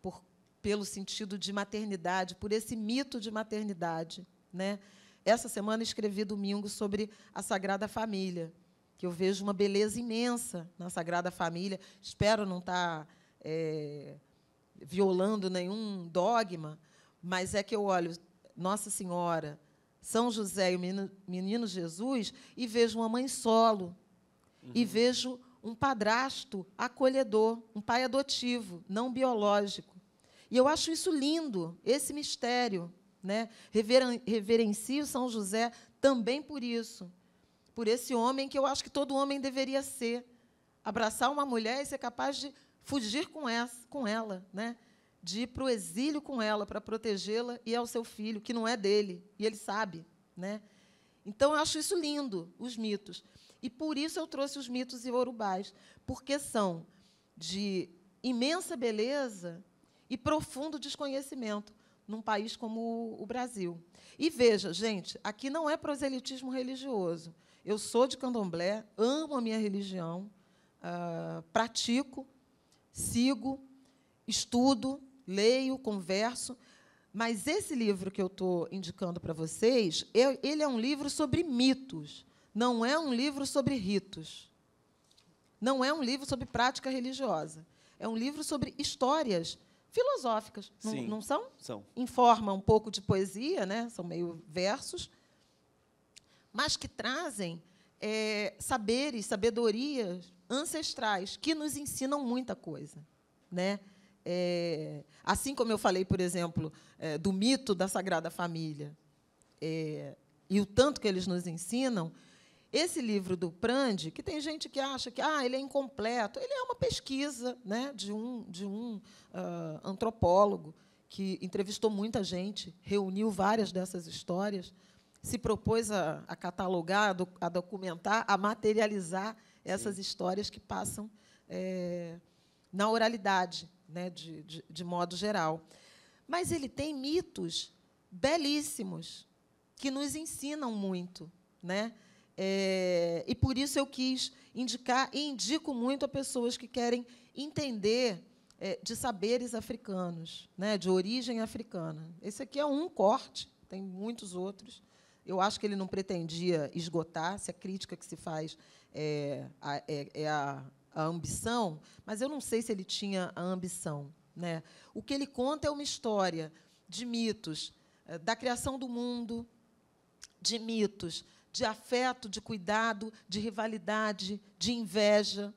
por, pelo sentido de maternidade, por esse mito de maternidade. Né? Essa semana escrevi domingo sobre a Sagrada Família, que eu vejo uma beleza imensa na Sagrada Família. Espero não estar é, violando nenhum dogma, mas é que eu olho Nossa Senhora, São José e o Menino, Jesus e vejo uma mãe solo uhum. e vejo um padrasto acolhedor, um pai adotivo, não biológico. E eu acho isso lindo, esse mistério. Né? Reverencio São José também por isso, por esse homem que eu acho que todo homem deveria ser. Abraçar uma mulher e ser capaz de fugir com, essa, com ela, né? De ir para o exílio com ela para protegê-la e ao seu filho, que não é dele, e ele sabe. Né? Então, eu acho isso lindo, os mitos. E por isso eu trouxe os mitos iorubais, porque são de imensa beleza e profundo desconhecimento num país como o Brasil. E veja, gente, aqui não é proselitismo religioso. Eu sou de candomblé, amo a minha religião, uh, pratico, sigo, estudo, leio, converso. Mas esse livro que eu estou indicando para vocês, eu, ele é um livro sobre mitos, não é um livro sobre ritos. Não é um livro sobre prática religiosa. É um livro sobre histórias filosóficas. Não, não, são? São. Informa um pouco de poesia, né? são meio versos, mas que trazem é, saberes, sabedorias ancestrais que nos ensinam muita coisa. Né? É, assim como eu falei, por exemplo, é, do mito da Sagrada Família, é, e o tanto que eles nos ensinam, esse livro do Prandi, que tem gente que acha que ah, ele é incompleto, ele é uma pesquisa né, de um, de um uh, antropólogo que entrevistou muita gente, reuniu várias dessas histórias, se propôs a, a catalogar, a, do, a, documentar, a materializar essas Sim. histórias que passam é, na oralidade né, de, de, de modo geral. Mas ele tem mitos belíssimos que nos ensinam muito, né? É, e por isso eu quis indicar e indico muito a pessoas que querem entender é, de saberes africanos, né, de origem africana. Esse aqui é um corte, tem muitos outros. Eu acho que ele não pretendia esgotar, se a crítica que se faz é, é, é a, a ambição, mas eu não sei se ele tinha a ambição. Né? O que ele conta é uma história de mitos eh, da criação do mundo, de mitos de afeto, de cuidado, de rivalidade, de inveja,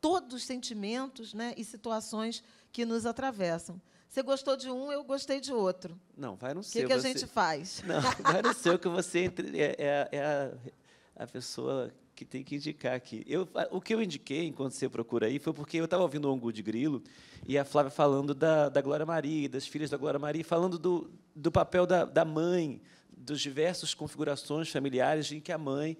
todos os sentimentos né, e situações que nos atravessam. Você gostou de um, eu gostei de outro. Não, vai no seu. O que, que a você... gente faz? Não, vai no seu, que você é, é, é a, a pessoa que tem que indicar aqui. Eu, o que eu indiquei, enquanto você procura aí, foi porque eu estava ouvindo o Angu de Grilo e a Flávia falando da, da Glória Maria, das filhas da Glória Maria, falando do, do papel da, da mãe, dos diversas configurações familiares em que a mãe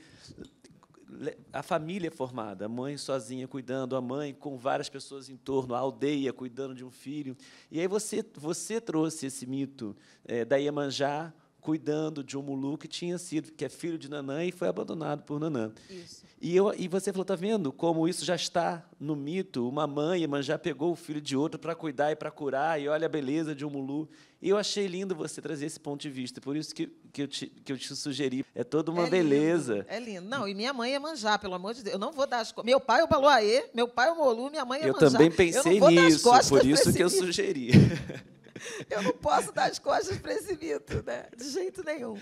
a família é formada, a mãe sozinha cuidando, a mãe com várias pessoas em torno, a aldeia cuidando de um filho. E aí você, você trouxe esse mito é, da Iemanjá cuidando de um mulu que tinha sido, que é filho de Nanã e foi abandonado por Nanã. Isso. E, eu, e você falou, está vendo como isso já está no mito? Uma mãe, mas já pegou o filho de outro para cuidar e para curar, e olha a beleza de um mulu. E eu achei lindo você trazer esse ponto de vista, por isso que, que, eu, te, que eu te sugeri. É toda uma é beleza. Lindo, é lindo. Não, e minha mãe é manjar, pelo amor de Deus. Eu não vou dar as. Meu pai é o Baloaê, meu pai é o Molu, minha mãe é eu manjar. Eu também pensei nisso, por isso que eu sugeri. eu não posso dar as costas para esse mito, né? de jeito nenhum.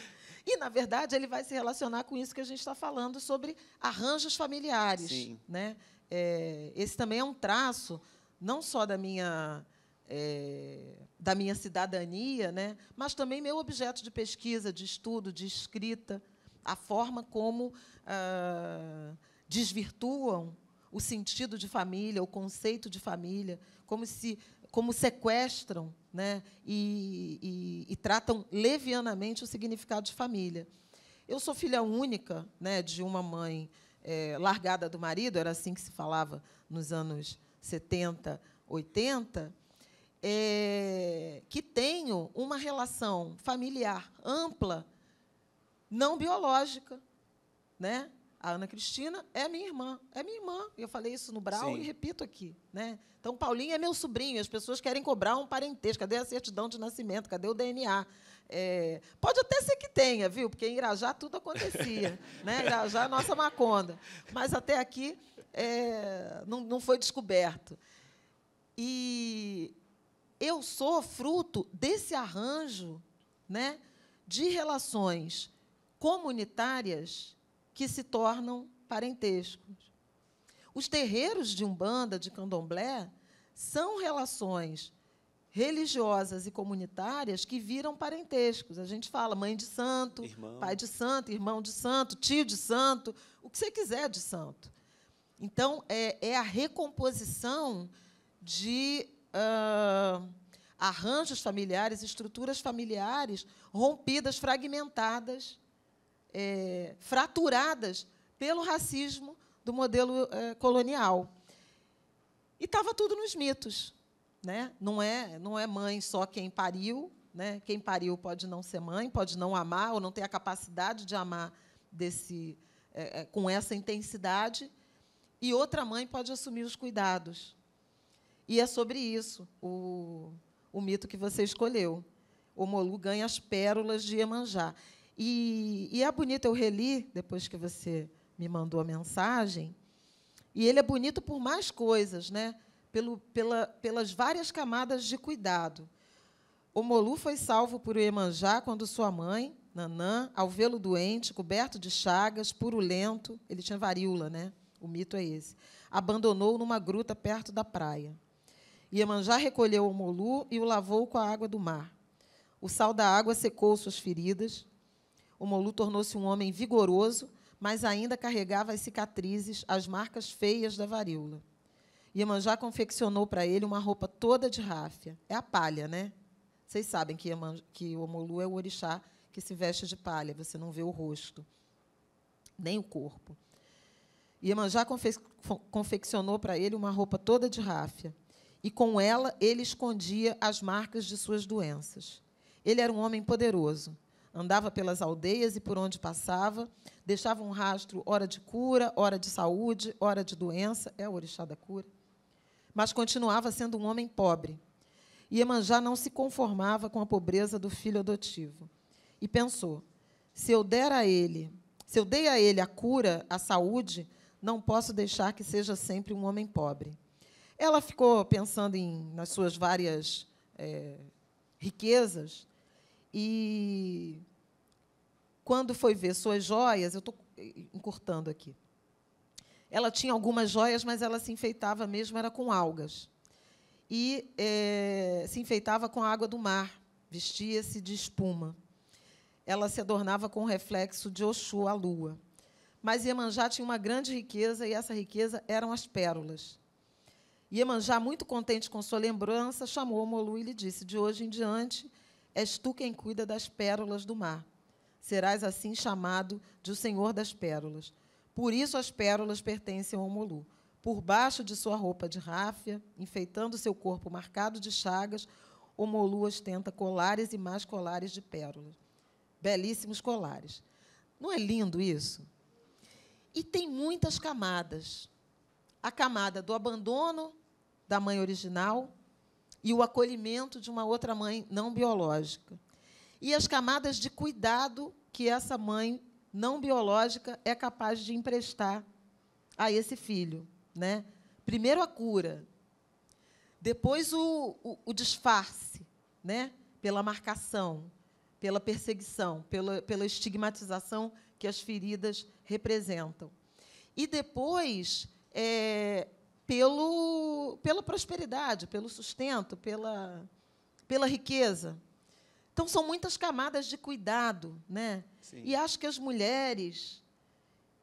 E, na verdade, ele vai se relacionar com isso que a gente está falando sobre arranjos familiares. Sim. Né? É, esse também é um traço, não só da minha, é, da minha cidadania, né? mas também meu objeto de pesquisa, de estudo, de escrita, a forma como ah, desvirtuam o sentido de família, o conceito de família, como se como sequestram né, e, e, e, tratam levianamente o significado de família. Eu sou filha única né, de uma mãe é, largada do marido, era assim que se falava nos anos 70, 80, é, que tenho uma relação familiar ampla, não biológica. Né? A Ana Cristina é minha irmã, é minha irmã. Eu falei isso no Brau Sim. e repito aqui. Né? Então, Paulinho é meu sobrinho. As pessoas querem cobrar um parentesco. Cadê a certidão de nascimento? Cadê o DNA? É, pode até ser que tenha, viu? Porque em Irajá tudo acontecia. né? Irajá é nossa maconda. Mas até aqui é, não, não foi descoberto. E eu sou fruto desse arranjo né, de relações comunitárias que se tornam parentescos. Os terreiros de Umbanda, de Candomblé, são relações religiosas e comunitárias que viram parentescos. A gente fala mãe de santo, irmão. pai de santo, irmão de santo, tio de santo, o que você quiser de santo. Então, é, é a recomposição de uh, arranjos familiares, estruturas familiares rompidas, fragmentadas é, fraturadas pelo racismo do modelo é, colonial. E estava tudo nos mitos. Né? Não, é, não é mãe só quem pariu. Né? Quem pariu pode não ser mãe, pode não amar ou não ter a capacidade de amar desse, é, é com essa intensidade. E outra mãe pode assumir os cuidados. E é sobre isso o, o mito que você escolheu. O Molu ganha as pérolas de Iemanjá. E, e é bonito, eu reli depois que você me mandou a mensagem, e ele é bonito por mais coisas, né? Pelo, pela, pelas várias camadas de cuidado. O Molu foi salvo por Iemanjá quando sua mãe, Nanã, ao vê-lo doente, coberto de chagas, purulento, ele tinha varíola, né? O mito é esse. Abandonou numa gruta perto da praia. Iemanjá recolheu o Molu e o lavou com a água do mar. O sal da água secou suas feridas, o Molu tornou-se um homem vigoroso, mas ainda carregava as cicatrizes, as marcas feias da varíola. Iemanjá confeccionou para ele uma roupa toda de ráfia. É a palha, né? Vocês sabem que, Iemanjá, que o Omolu é o orixá que se veste de palha, você não vê o rosto, nem o corpo. Iemanjá confe confeccionou para ele uma roupa toda de ráfia, e com ela ele escondia as marcas de suas doenças. Ele era um homem poderoso, andava pelas aldeias e por onde passava, deixava um rastro, hora de cura, hora de saúde, hora de doença, é o orixá da cura. Mas continuava sendo um homem pobre. Iemanjá não se conformava com a pobreza do filho adotivo. E pensou: se eu der a ele, se eu dei a ele a cura, a saúde, não posso deixar que seja sempre um homem pobre. Ela ficou pensando em, nas suas várias é, riquezas e quando foi ver suas joias, eu estou encurtando aqui. Ela tinha algumas joias, mas ela se enfeitava mesmo era com algas. E é, se enfeitava com a água do mar, vestia-se de espuma. Ela se adornava com o reflexo de Oxu, a lua. Mas Iemanjá tinha uma grande riqueza, e essa riqueza eram as pérolas. Iemanjá, muito contente com sua lembrança, chamou Molu e lhe disse: De hoje em diante, És tu quem cuida das pérolas do mar. Serás assim chamado de o Senhor das pérolas. Por isso as pérolas pertencem ao Molu. Por baixo de sua roupa de ráfia, enfeitando seu corpo marcado de chagas, o Molu ostenta colares e mais colares de pérolas. Belíssimos colares. Não é lindo isso? E tem muitas camadas. A camada do abandono da mãe original, e o acolhimento de uma outra mãe não biológica. E as camadas de cuidado que essa mãe não biológica é capaz de emprestar a esse filho. Né? Primeiro a cura, depois o, o, o disfarce, né? pela marcação, pela perseguição, pela, pela estigmatização que as feridas representam. E depois, é, pelo, pela prosperidade, pelo sustento, pela, pela riqueza. Então, são muitas camadas de cuidado. Né? E acho que as mulheres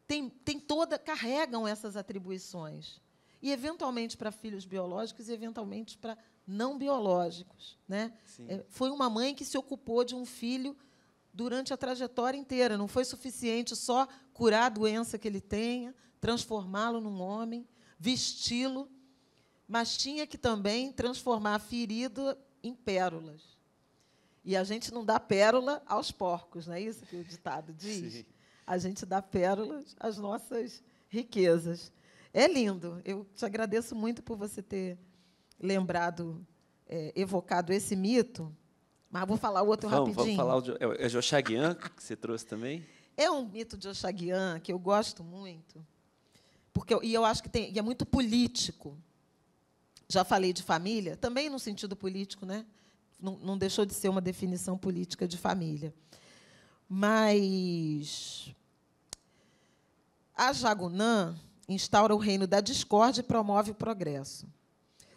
têm, têm toda, carregam essas atribuições. E, eventualmente, para filhos biológicos e, eventualmente, para não biológicos. Né? É, foi uma mãe que se ocupou de um filho durante a trajetória inteira. Não foi suficiente só curar a doença que ele tenha, transformá-lo num homem, vesti-lo, mas tinha que também transformar a ferida em pérolas. E a gente não dá pérola aos porcos, não é isso que o ditado diz? Sim. A gente dá pérolas às nossas riquezas. É lindo. Eu te agradeço muito por você ter lembrado, é, evocado esse mito, mas vou falar outro vamos, rapidinho. Vamos falar o é, é Joshaguian que você trouxe também? É um mito de Joshaguian que eu gosto muito, porque e eu acho que tem, e é muito político. Já falei de família, também no sentido político, né? Não, não deixou de ser uma definição política de família. Mas a Jagunã instaura o reino da discórdia e promove o progresso.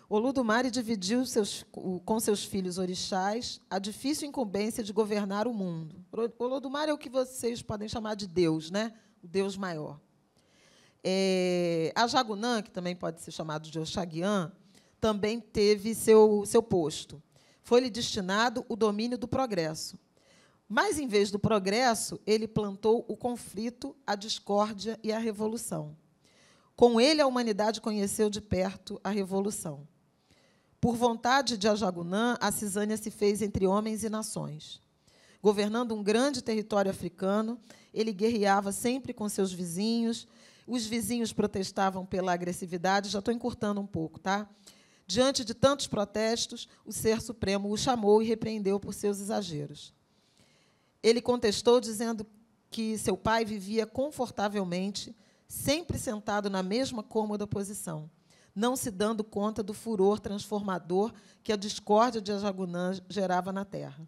Oludumare dividiu seus, com seus filhos orixás a difícil incumbência de governar o mundo. Olodumare é o que vocês podem chamar de Deus, né? o Deus maior. É, a Jagunã, que também pode ser chamado de Oxaguian, também teve seu, seu posto. Foi-lhe destinado o domínio do progresso. Mas, em vez do progresso, ele plantou o conflito, a discórdia e a revolução. Com ele, a humanidade conheceu de perto a revolução. Por vontade de Ajagunã, a cisânia se fez entre homens e nações. Governando um grande território africano, ele guerreava sempre com seus vizinhos. Os vizinhos protestavam pela agressividade. Já estou encurtando um pouco, tá? Diante de tantos protestos, o Ser Supremo o chamou e repreendeu por seus exageros. Ele contestou, dizendo que seu pai vivia confortavelmente, sempre sentado na mesma cômoda posição não se dando conta do furor transformador que a discórdia de Ajagunã gerava na terra.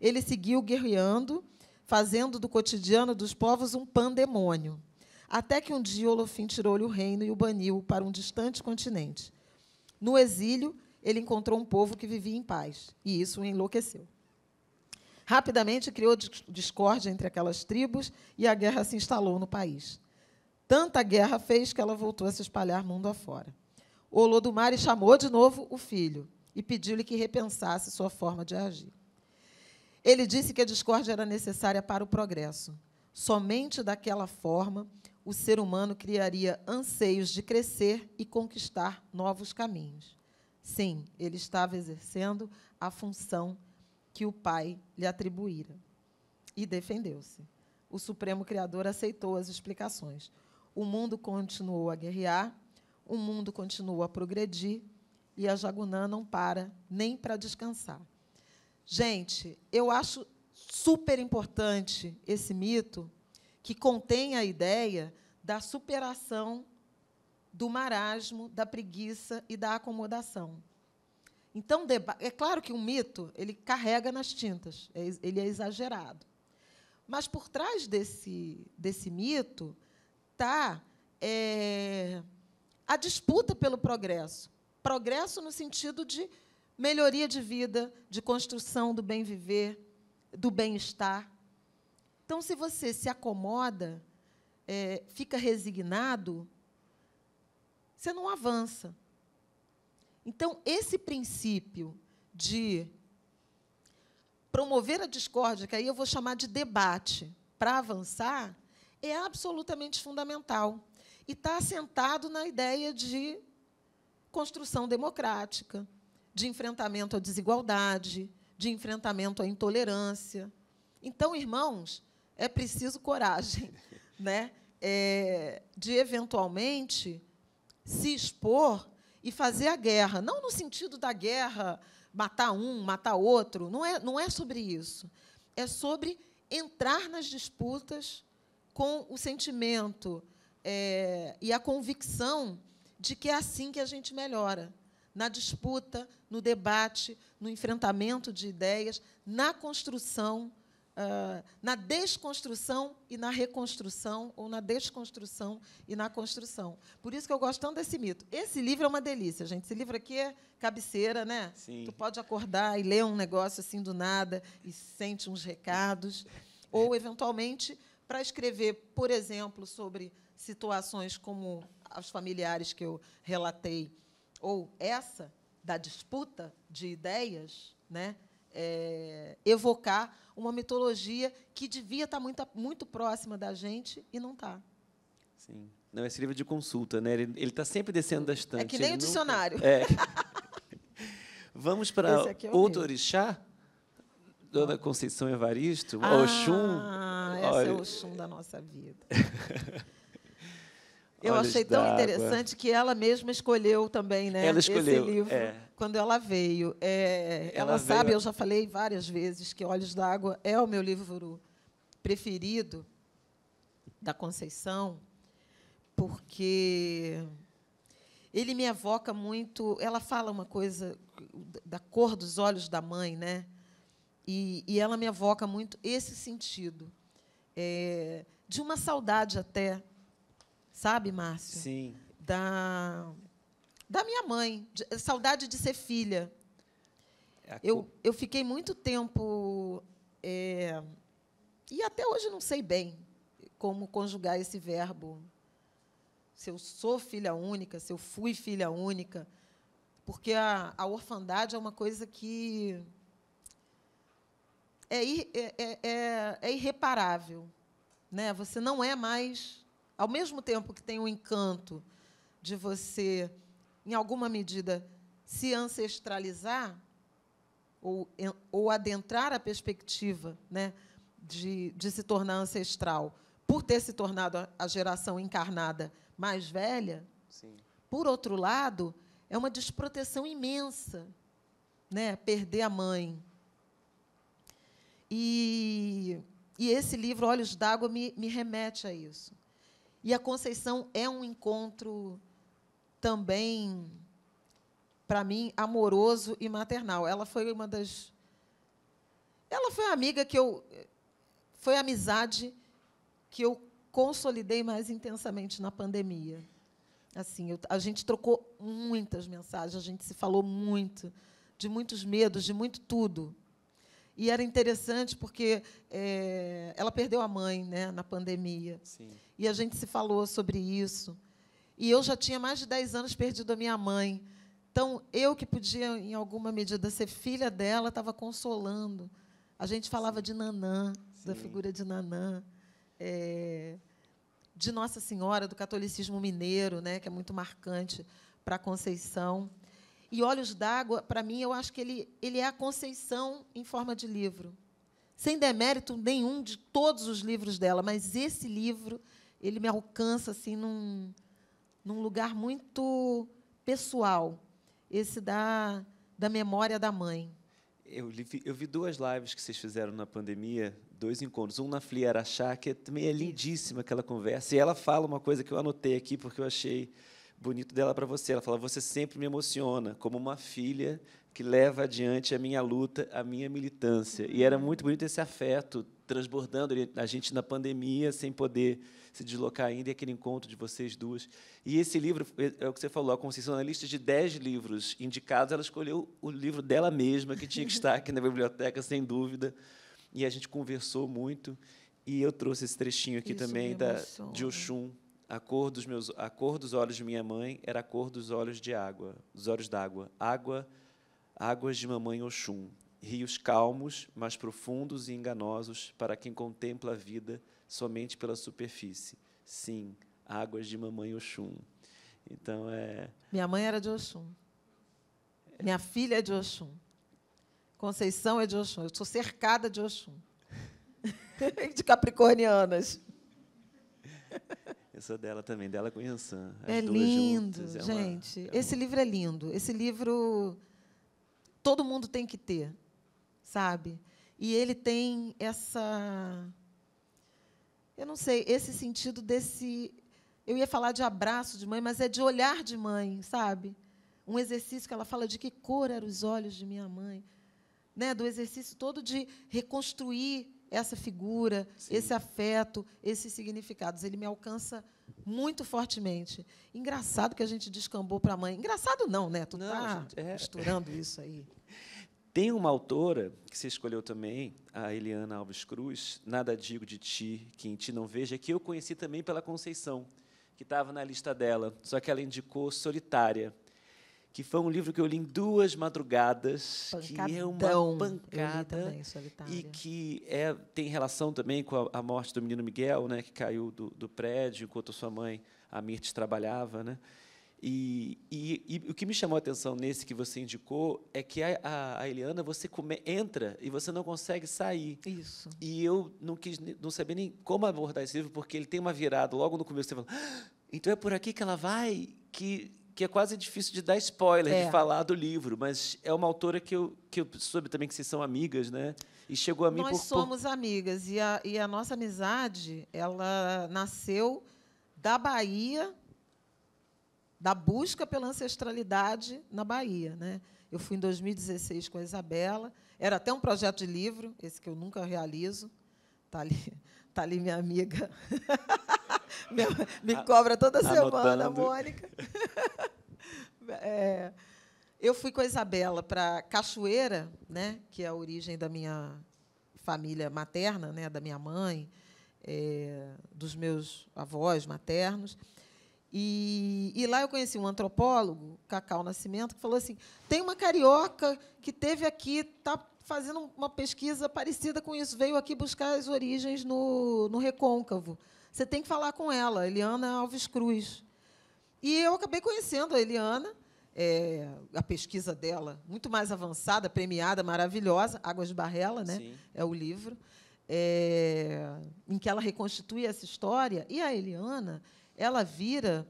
Ele seguiu guerreando, fazendo do cotidiano dos povos um pandemônio, até que um dia Olofim tirou-lhe o reino e o baniu para um distante continente. No exílio, ele encontrou um povo que vivia em paz, e isso o enlouqueceu. Rapidamente criou discórdia entre aquelas tribos e a guerra se instalou no país. Tanta guerra fez que ela voltou a se espalhar mundo afora. Olodumare chamou de novo o filho e pediu-lhe que repensasse sua forma de agir. Ele disse que a discórdia era necessária para o progresso. Somente daquela forma o ser humano criaria anseios de crescer e conquistar novos caminhos. Sim, ele estava exercendo a função que o pai lhe atribuíra. E defendeu-se. O Supremo Criador aceitou as explicações. O mundo continuou a guerrear o mundo continua a progredir e a Jagunã não para nem para descansar. Gente, eu acho super importante esse mito que contém a ideia da superação do marasmo, da preguiça e da acomodação. Então, é claro que um mito ele carrega nas tintas, é ele é exagerado. Mas por trás desse, desse mito está é, a disputa pelo progresso. Progresso no sentido de melhoria de vida, de construção do bem viver, do bem-estar. Então, se você se acomoda, é, fica resignado, você não avança. Então, esse princípio de promover a discórdia, que aí eu vou chamar de debate, para avançar, é absolutamente fundamental e está assentado na ideia de construção democrática, de enfrentamento à desigualdade, de enfrentamento à intolerância. Então, irmãos, é preciso coragem, né? É, de eventualmente se expor e fazer a guerra. Não no sentido da guerra, matar um, matar outro. Não é, não é sobre isso. É sobre entrar nas disputas com o sentimento é, e a convicção de que é assim que a gente melhora na disputa, no debate, no enfrentamento de ideias, na construção, uh, na desconstrução e na reconstrução, ou na desconstrução e na construção. Por isso que eu gosto tanto desse mito. Esse livro é uma delícia, gente. Esse livro aqui é cabeceira, né? Sim. Tu pode acordar e ler um negócio assim do nada e sente uns recados. Ou, eventualmente, para escrever, por exemplo, sobre situações como os familiares que eu relatei ou essa da disputa de ideias, né, é, evocar uma mitologia que devia estar muito, muito próxima da gente e não está. Sim. Não, esse livro é de consulta, né? Ele está sempre descendo da estante. É que nem o nunca... dicionário. É. Vamos para é outro orixá? Dona Conceição Evaristo? Ah, Oxum? Essa Olha... é o Oxum da nossa vida. Eu Olhos achei tão interessante que ela mesma escolheu também, né? Ela escolheu, esse livro é. quando ela veio. É, ela, ela sabe, eu já falei várias vezes que Olhos d'Água é o meu livro preferido da Conceição, porque ele me evoca muito. Ela fala uma coisa da cor dos olhos da mãe, né? E, e ela me evoca muito esse sentido é, de uma saudade até Sabe, Márcio? Sim. Da, da minha mãe. De, saudade de ser filha. É eu, eu fiquei muito tempo. É, e até hoje não sei bem como conjugar esse verbo. Se eu sou filha única, se eu fui filha única. Porque a, a orfandade é uma coisa que é, é, é, é, é irreparável. Né? Você não é mais ao mesmo tempo que tem o encanto de você, em alguma medida, se ancestralizar ou, ou adentrar a perspectiva né, de, de se tornar ancestral, por ter se tornado a geração encarnada mais velha, Sim. por outro lado, é uma desproteção imensa né, perder a mãe. E, e esse livro, Olhos d'Água, me, me remete a isso. E a Conceição é um encontro também, para mim, amoroso e maternal. Ela foi uma das. Ela foi a amiga que eu. Foi a amizade que eu consolidei mais intensamente na pandemia. Assim, eu, a gente trocou muitas mensagens, a gente se falou muito, de muitos medos, de muito tudo. E era interessante porque é, ela perdeu a mãe né, na pandemia. Sim. E a gente se falou sobre isso. E eu já tinha mais de 10 anos perdido a minha mãe. Então, eu que podia, em alguma medida, ser filha dela, estava consolando. A gente falava de Nanã, Sim. da figura de Nanã, é, de Nossa Senhora, do catolicismo mineiro, né, que é muito marcante para a Conceição. E Olhos d'Água, para mim, eu acho que ele, ele é a Conceição em forma de livro. Sem demérito nenhum de todos os livros dela, mas esse livro ele me alcança assim num, num lugar muito pessoal, esse da, da memória da mãe. Eu, eu vi duas lives que vocês fizeram na pandemia, dois encontros. Um na Flia Araxá, que também é lindíssima aquela conversa. E ela fala uma coisa que eu anotei aqui, porque eu achei bonito dela para você. Ela fala: Você sempre me emociona, como uma filha que leva adiante a minha luta, a minha militância. E era muito bonito esse afeto transbordando a gente na pandemia, sem poder se deslocar ainda, e aquele encontro de vocês duas. E esse livro, é, é o que você falou, a Conceição, na lista de dez livros indicados, ela escolheu o livro dela mesma, que tinha que estar aqui na biblioteca, sem dúvida. E a gente conversou muito. E eu trouxe esse trechinho aqui Isso também da, de Oxum, a cor dos meus, a cor dos olhos de minha mãe era a cor dos olhos de água, dos olhos d'água. Água, águas de mamãe Oxum, rios calmos, mas profundos e enganosos para quem contempla a vida somente pela superfície. Sim, águas de mamãe Oxum. Então é. Minha mãe era de Oxum. Minha filha é de Oxum. Conceição é de Oxum. Eu sou cercada de Oxum. de capricornianas. Eu sou dela também, dela com Yansan. É lindo, juntas, é gente. Uma, é Esse livro é lindo. Esse livro todo mundo tem que ter, sabe? E ele tem essa. Eu não sei, esse sentido desse. Eu ia falar de abraço de mãe, mas é de olhar de mãe, sabe? Um exercício que ela fala de que cor eram os olhos de minha mãe. Né? Do exercício todo de reconstruir essa figura, Sim. esse afeto, esses significados. Ele me alcança muito fortemente. Engraçado que a gente descambou para a mãe. Engraçado não, né? Tu está é... misturando isso aí. Tem uma autora que você escolheu também, a Eliana Alves Cruz, Nada Digo de Ti, que em Ti Não Veja, que eu conheci também pela Conceição, que estava na lista dela, só que ela indicou Solitária que foi um livro que eu li em duas madrugadas, Pancadão. que é uma pancada e que é, tem relação também com a, a, morte do menino Miguel, né, que caiu do, do prédio enquanto sua mãe, a Mirtes, trabalhava, né? E, e, e, o que me chamou a atenção nesse que você indicou é que a, a, a Eliana você come, entra e você não consegue sair. Isso. E eu não quis, não sabia nem como abordar esse livro porque ele tem uma virada logo no começo. Você fala, ah, então é por aqui que ela vai que que é quase difícil de dar spoiler, é. de falar do livro, mas é uma autora que eu, que eu soube também que vocês são amigas, né? E chegou a mim Nós por, somos por... amigas, e a, e a nossa amizade, ela nasceu da Bahia, da busca pela ancestralidade na Bahia. Né? Eu fui em 2016 com a Isabela, era até um projeto de livro, esse que eu nunca realizo. Está ali, tá ali minha amiga. me cobra toda semana, a Mônica. É, eu fui com a Isabela para Cachoeira, né, que é a origem da minha família materna, né, da minha mãe, é, dos meus avós maternos. E, e, lá eu conheci um antropólogo, Cacau Nascimento, que falou assim: tem uma carioca que teve aqui, está fazendo uma pesquisa parecida com isso, veio aqui buscar as origens no, no recôncavo. Você tem que falar com ela, Eliana Alves Cruz. E eu acabei conhecendo a Eliana, é, a pesquisa dela, muito mais avançada, premiada, maravilhosa, Águas de Barrela, né? Sim. é o livro, é, em que ela reconstitui essa história. E a Eliana, ela vira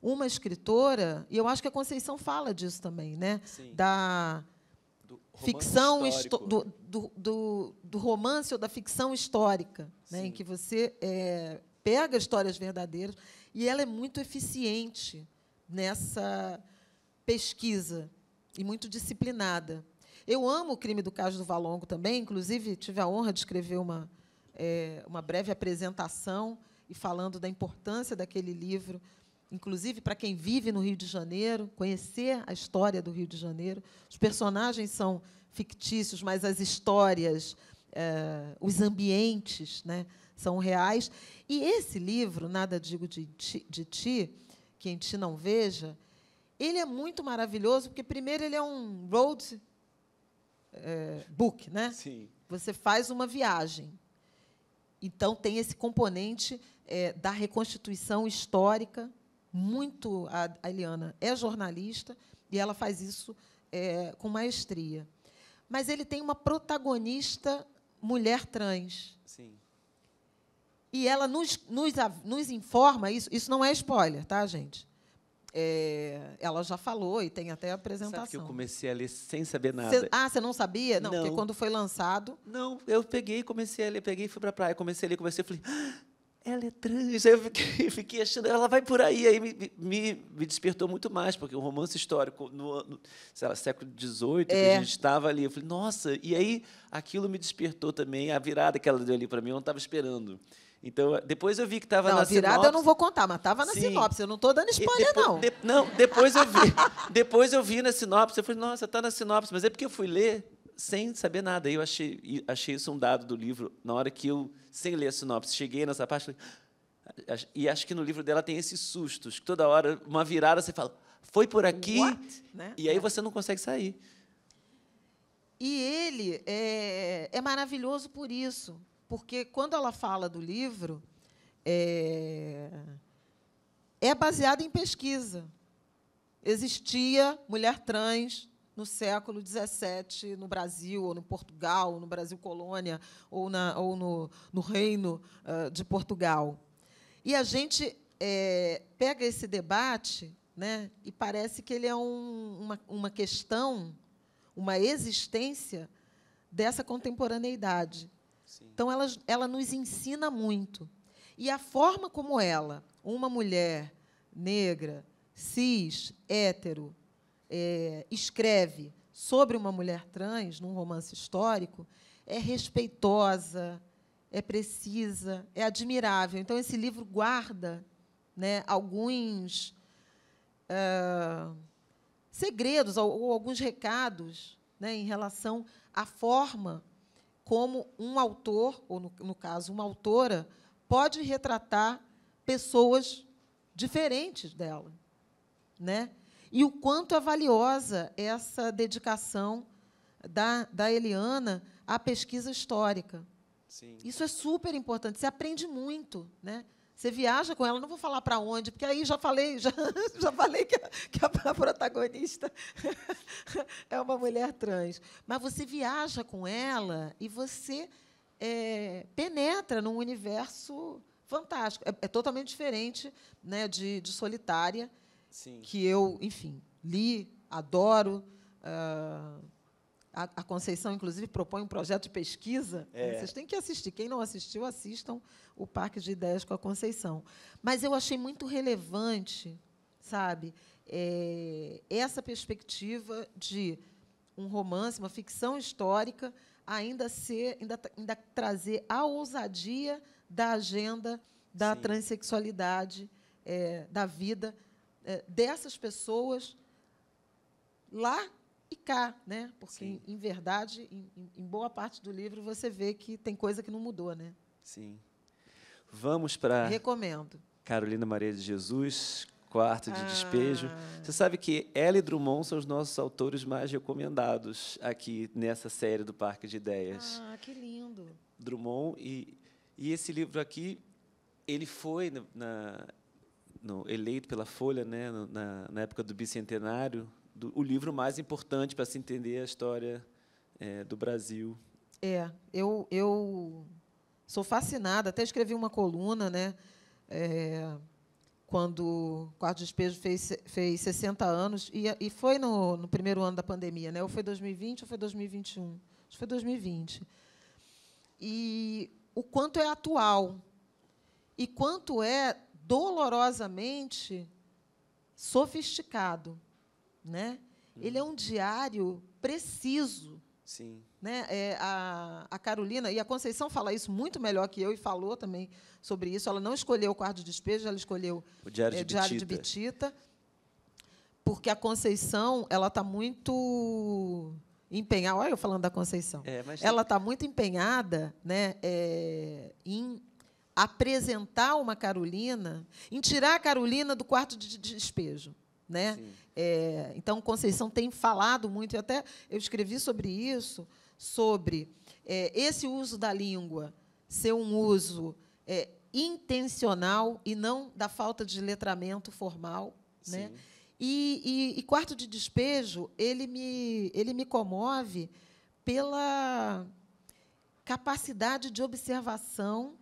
uma escritora, e eu acho que a Conceição fala disso também, né? Sim. da ficção do, do, do, do, romance ou da ficção histórica, né? em que você é, pega histórias verdadeiras e ela é muito eficiente nessa pesquisa e muito disciplinada. Eu amo o crime do caso do Valongo também, inclusive tive a honra de escrever uma, é, uma breve apresentação e falando da importância daquele livro, inclusive para quem vive no Rio de Janeiro, conhecer a história do Rio de Janeiro. Os personagens são fictícios, mas as histórias, é, os ambientes, né, são reais. E esse livro, Nada Digo de Ti, de ti que em Ti Não Veja, ele é muito maravilhoso, porque, primeiro, ele é um road é, book. Né? Sim. Você faz uma viagem. Então, tem esse componente é, da reconstituição histórica. Muito. A, a Eliana é jornalista e ela faz isso é, com maestria. Mas ele tem uma protagonista mulher trans. Sim. E ela nos, nos, nos informa, isso, isso não é spoiler, tá, gente? É, ela já falou e tem até a apresentação. Sabe que eu comecei a ler sem saber nada. Cê, ah, você não sabia? Não, não, porque quando foi lançado. Não, eu peguei, comecei a ler, peguei e fui para a praia, comecei a ler, comecei a falei, ah, ela é trans. Aí eu fiquei, fiquei, achando, ela vai por aí. Aí me, me, me despertou muito mais, porque o um romance histórico no, no lá, século XVIII, é. a gente estava ali. Eu falei, nossa, e aí aquilo me despertou também, a virada que ela deu ali para mim, eu não estava esperando. Então, depois eu vi que estava na virada sinopse. eu não vou contar, mas estava na Sim. sinopse. Eu não estou dando spoiler, depois, não. De, não, depois eu vi. depois eu vi na sinopse. Eu falei, nossa, está na sinopse. Mas é porque eu fui ler sem saber nada. Aí eu achei, achei isso um dado do livro. Na hora que eu, sem ler a sinopse, cheguei nessa parte, falei, ah", e acho que no livro dela tem esses sustos, que toda hora, uma virada, você fala, foi por aqui, né? e aí é. você não consegue sair. E ele é, é maravilhoso por isso, porque quando ela fala do livro, é, é baseada em pesquisa. Existia mulher trans no século XVII no Brasil, ou no Portugal, no Brasil colônia, ou, na, ou no, no Reino uh, de Portugal. E a gente é, pega esse debate né, e parece que ele é um, uma, uma questão, uma existência dessa contemporaneidade. Sim. Então, ela, ela nos ensina muito. E a forma como ela, uma mulher negra, cis, hétero, é, escreve sobre uma mulher trans num romance histórico, é respeitosa, é precisa, é admirável. Então, esse livro guarda né, alguns uh, segredos ou, ou, alguns recados né, em relação à forma como um autor, ou, no, no caso, uma autora, pode retratar pessoas diferentes dela. Né? E o quanto é valiosa essa dedicação da, da Eliana à pesquisa histórica. Sim. Isso é super importante. Você aprende muito, né? Você viaja com ela, não vou falar para onde, porque aí já falei, já, já falei que, a, que a protagonista é uma mulher trans. Mas você viaja com ela e você é, penetra num universo fantástico. É, é totalmente diferente né, de, de Solitária, Sim. que eu, enfim, li, adoro. Uh, a, a, Conceição, inclusive, propõe um projeto de pesquisa. É. Vocês têm que assistir. Quem não assistiu, assistam o Parque de Ideias com a Conceição. Mas eu achei muito relevante, sabe, é, essa perspectiva de um romance, uma ficção histórica, ainda ser, ainda, ainda trazer a ousadia da agenda da Sim. transexualidade, é, da vida é, dessas pessoas lá e cá, né? Porque Sim. em, verdade, em, em, boa parte do livro você vê que tem coisa que não mudou, né? Sim. Vamos para recomendo Carolina Maria de Jesus, Quarto de ah. Despejo. Você sabe que ela e Drummond são os nossos autores mais recomendados aqui nessa série do Parque de Ideias. Ah, que lindo. Drummond e e esse livro aqui ele foi na, no, eleito pela Folha, né, na, na época do bicentenário do, o livro mais importante para se entender a história é, do Brasil. É, eu, eu sou fascinada, até escrevi uma coluna, né, é, quando o Quarto Despejo fez, fez 60 anos, e, e foi no, no primeiro ano da pandemia, né, ou foi 2020 ou foi 2021? Acho que foi 2020. E o quanto é atual e quanto é dolorosamente sofisticado né? Ele é um diário preciso. Sim. Né? É, a, a Carolina, e a Conceição fala isso muito melhor que eu, e falou também sobre isso. Ela não escolheu o quarto de despejo, ela escolheu o Diário, é, de, diário Betita. de Betita, porque a Conceição ela está muito empenhada. Olha eu falando da Conceição. É, mas... Ela está muito empenhada né, é, em apresentar uma Carolina, em tirar a Carolina do quarto de despejo. Né? É, então, Conceição tem falado muito, e até eu escrevi sobre isso, sobre é, esse uso da língua ser um uso é, intencional e não da falta de letramento formal. Né? E, e, e, quarto de despejo, ele me, ele me comove pela capacidade de observação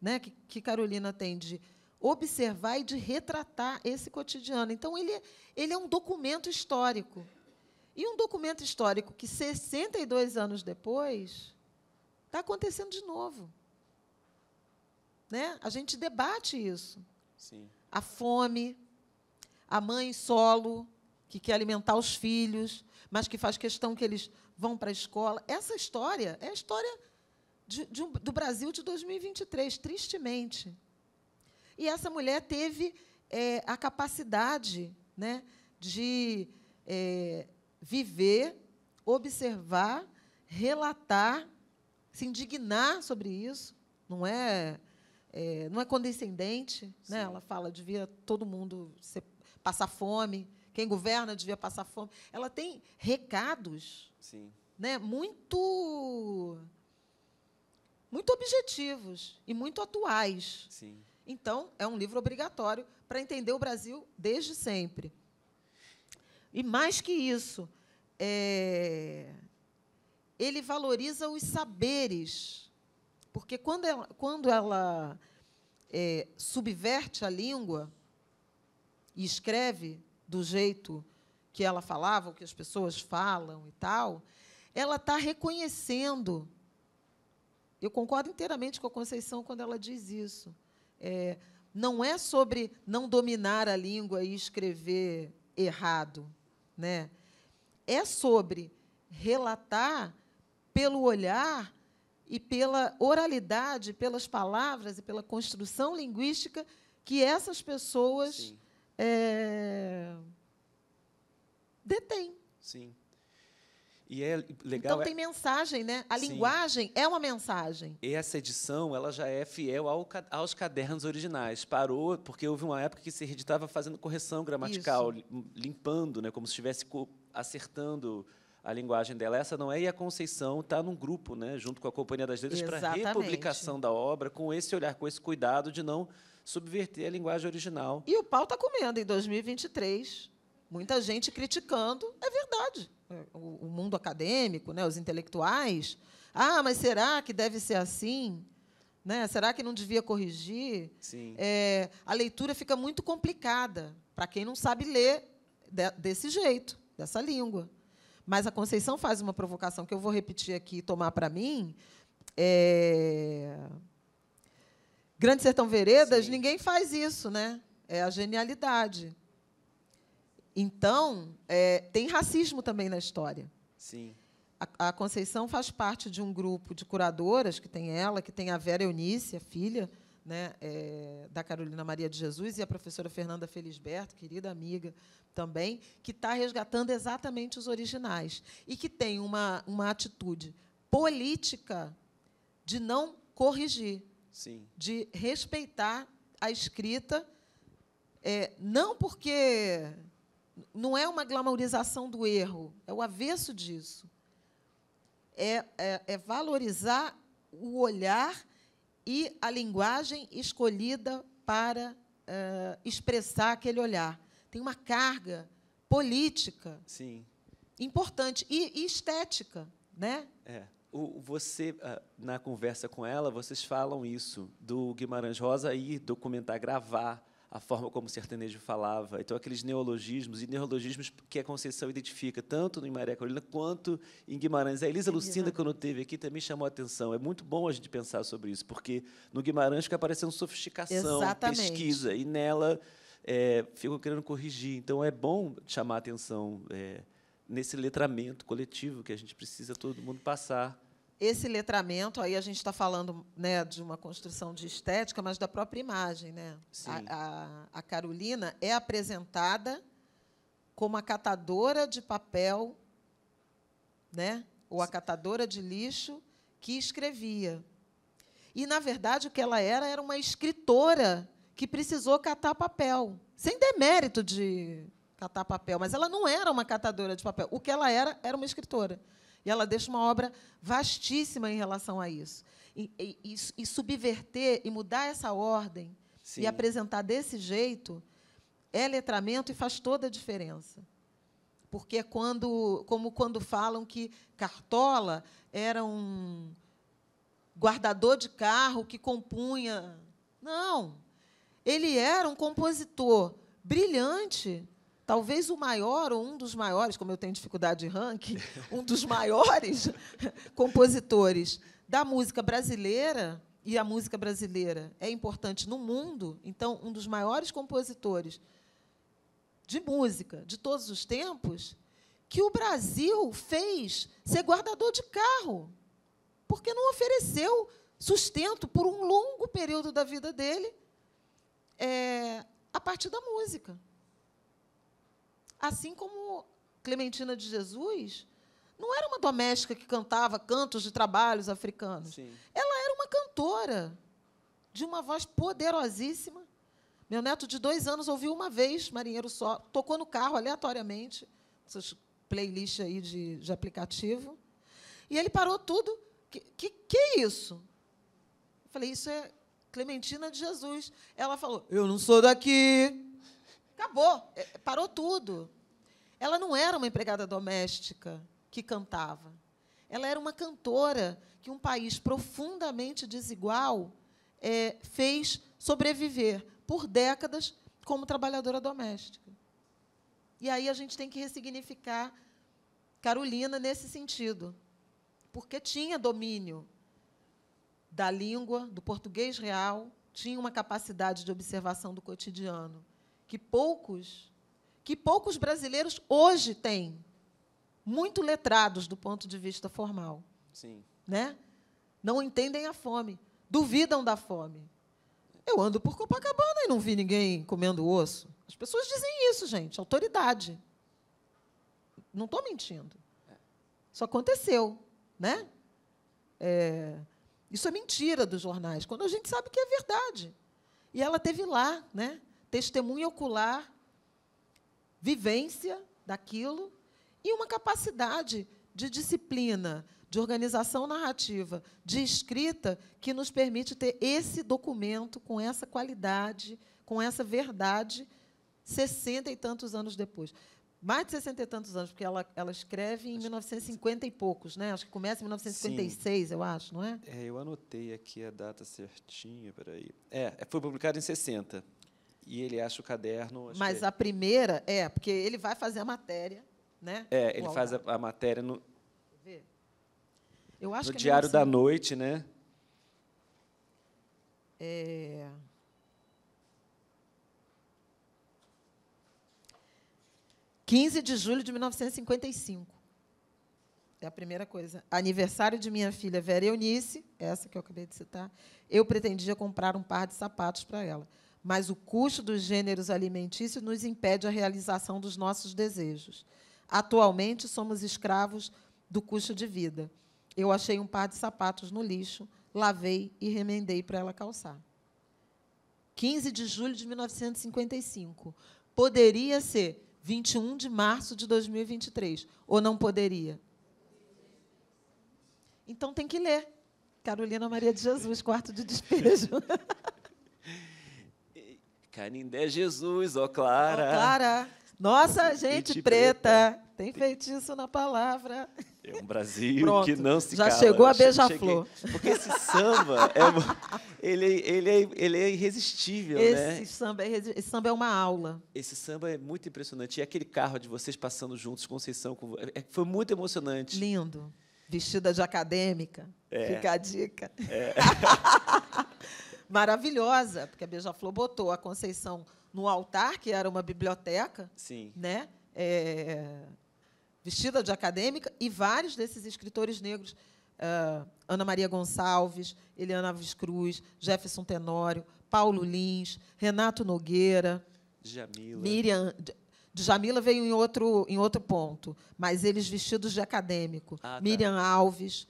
né, que, que Carolina tem de observar e de retratar esse cotidiano. Então, ele, ele é um documento histórico. E um documento histórico que, 62 anos depois, está acontecendo de novo. Né? A gente debate isso. Sim. A fome, a mãe solo, que quer alimentar os filhos, mas que faz questão que eles vão para a escola. Essa história é a história de, de do Brasil de 2023, tristemente. E essa mulher teve é, a capacidade né, de é, viver, observar, relatar, se indignar sobre isso. Não é, é não é condescendente. Né? Ela fala devia todo mundo ser, passar fome, quem governa devia passar fome. Ela tem recados Sim. Né, muito muito objetivos e muito atuais. Sim. Então, é um livro obrigatório para entender o Brasil desde sempre. E mais que isso, é, ele valoriza os saberes, porque quando ela, quando ela é, subverte a língua e escreve do jeito que ela falava, o que as pessoas falam e tal, ela está reconhecendo. Eu concordo inteiramente com a Conceição quando ela diz isso. É, não é sobre não dominar a língua e escrever errado, né? É sobre relatar pelo olhar e pela oralidade, pelas palavras e pela construção linguística que essas pessoas é, detêm. Sim. E é legal. Então tem mensagem, né? A Sim. linguagem é uma mensagem. E essa edição ela já é fiel ao, aos cadernos originais. Parou porque houve uma época que se reeditava fazendo correção gramatical, Isso. limpando, né, como se estivesse acertando a linguagem dela. Essa não é, e a Conceição está num grupo, né, junto com a Companhia das Letras, para republicação da obra, com esse olhar, com esse cuidado de não subverter a linguagem original. E o pau está comendo em 2023. Muita gente criticando, é verdade. O, o mundo acadêmico, né, os intelectuais. Ah, mas será que deve ser assim? Né? Será que não devia corrigir? Sim. É, a leitura fica muito complicada para quem não sabe ler de, desse jeito, dessa língua. Mas a Conceição faz uma provocação que eu vou repetir aqui e tomar para mim. É... Grande Sertão Veredas, Sim. ninguém faz isso, né? É a genialidade. Então, é, tem racismo também na história. Sim. A, a, Conceição faz parte de um grupo de curadoras, que tem ela, que tem a Vera Eunice, a filha né, é, da Carolina Maria de Jesus, e a professora Fernanda Felisberto, querida amiga também, que está resgatando exatamente os originais e que tem uma, uma atitude política de não corrigir, Sim. de respeitar a escrita, é, não porque não é uma glamorização do erro, é o avesso disso. É, é, é valorizar o olhar e a linguagem escolhida para uh, expressar aquele olhar tem uma carga política Sim. importante e, e estética, né? É. O, você, ah, na conversa com ela, vocês falam isso, do Guimarães Rosa ir documentar, gravar a forma como o sertanejo falava. Então, aqueles neologismos e neologismos que a Conceição identifica, tanto em Maria Carolina quanto em Guimarães. A Elisa Lucinda, quando teve aqui, também chamou a atenção. É muito bom a gente pensar sobre isso, porque no Guimarães fica aparecendo sofisticação, Exatamente. pesquisa, e nela é, ficam querendo corrigir. Então, é bom chamar a atenção é, nesse letramento coletivo que a gente precisa todo mundo passar. Esse letramento, aí a gente está falando né, de uma construção de estética, mas da própria imagem. Né? A, a, a Carolina é apresentada como a catadora de papel, né? ou a catadora de lixo que escrevia. E, na verdade, o que ela era era uma escritora que precisou catar papel, sem demérito de catar papel, mas ela não era uma catadora de papel. O que ela era, era uma escritora. E ela deixa uma obra vastíssima em relação a isso. E, e, e subverter e mudar essa ordem Sim. e apresentar desse jeito é letramento e faz toda a diferença. Porque é quando, como quando falam que Cartola era um guardador de carro que compunha. Não, ele era um compositor brilhante, talvez o maior ou um dos maiores, como eu tenho dificuldade de ranking, um dos maiores compositores da música brasileira. E a música brasileira é importante no mundo, então um dos maiores compositores de música de todos os tempos, que o Brasil fez ser guardador de carro, porque não ofereceu sustento por um longo período da vida dele é, a partir da música. Assim como Clementina de Jesus não era uma doméstica que cantava cantos de trabalhos africanos. Sim. Ela era uma cantora de uma voz poderosíssima. Meu neto de dois anos ouviu uma vez Marinheiro Só, tocou no carro aleatoriamente, essas playlists aí de, de aplicativo, e ele parou tudo. Que, que, que é isso? Eu falei, isso é Clementina de Jesus. Ela falou: Eu não sou daqui. Acabou, é, parou tudo. Ela não era uma empregada doméstica que cantava. Ela era uma cantora que um país profundamente desigual é, fez sobreviver por décadas como trabalhadora doméstica. E aí a gente tem que ressignificar Carolina nesse sentido, porque tinha domínio da língua, do português real, tinha uma capacidade de observação do cotidiano que poucos que poucos brasileiros hoje têm, muito letrados do ponto de vista formal. Sim. Né? Não entendem a fome, duvidam da fome. Eu ando por Copacabana e não vi ninguém comendo osso. As pessoas dizem isso, gente, autoridade. Não estou mentindo. Isso aconteceu, né? É, isso é mentira dos jornais, quando a gente sabe que é verdade. E ela teve lá, né? Testemunha ocular, vivência daquilo e uma capacidade de disciplina, de organização narrativa, de escrita, que nos permite ter esse documento com essa qualidade, com essa verdade, sessenta e tantos anos depois. Mais de sessenta e tantos anos, porque ela, ela escreve em 1950 e poucos, né? Acho que começa em 1956, Sim. eu acho, não é? É, eu anotei aqui a data certinha, peraí. É, foi publicado em 60. E ele acha o caderno. Mas é a primeira, é, porque ele vai fazer a matéria, né? É, ele faz a, a, matéria no. Eu acho no que é Diário da Noite, né? É. 15 de julho de 1955. É a primeira coisa. Aniversário de minha filha Vera Eunice, essa que eu acabei de citar. Eu pretendia comprar um par de sapatos para ela, mas o custo dos gêneros alimentícios nos impede a realização dos nossos desejos. Atualmente somos escravos do custo de vida. Eu achei um par de sapatos no lixo, lavei e remendei para ela calçar. 15 de julho de 1955. Poderia ser 21 de março de 2023. Ou não poderia? Então tem que ler. Carolina Maria de Jesus, quarto de despejo. Canindé Jesus, ó Clara. Ó Clara. Nossa, gente preta. preta. Tem feitiço na palavra. É um Brasil Pronto, que não se Já cala. chegou a beija-flor. Porque esse samba, é, ele, ele, é, ele é irresistível, esse né? Samba é, esse samba é uma aula. Esse samba é muito impressionante. E aquele carro de vocês passando juntos, Conceição, com, é, foi muito emocionante. Lindo. Vestida de acadêmica. É. Fica a dica. É. Maravilhosa, porque a Beija-Flor botou a Conceição no altar, que era uma biblioteca. Sim. Né? É, vestida de acadêmica, e vários desses escritores negros, uh, Ana Maria Gonçalves, Eliana Alves Cruz, Jefferson Tenório, Paulo Lins, Renato Nogueira, Jamila. Miriam. Djamila veio em outro, em outro ponto, mas eles vestidos de acadêmico. Ah, tá. Miriam Alves,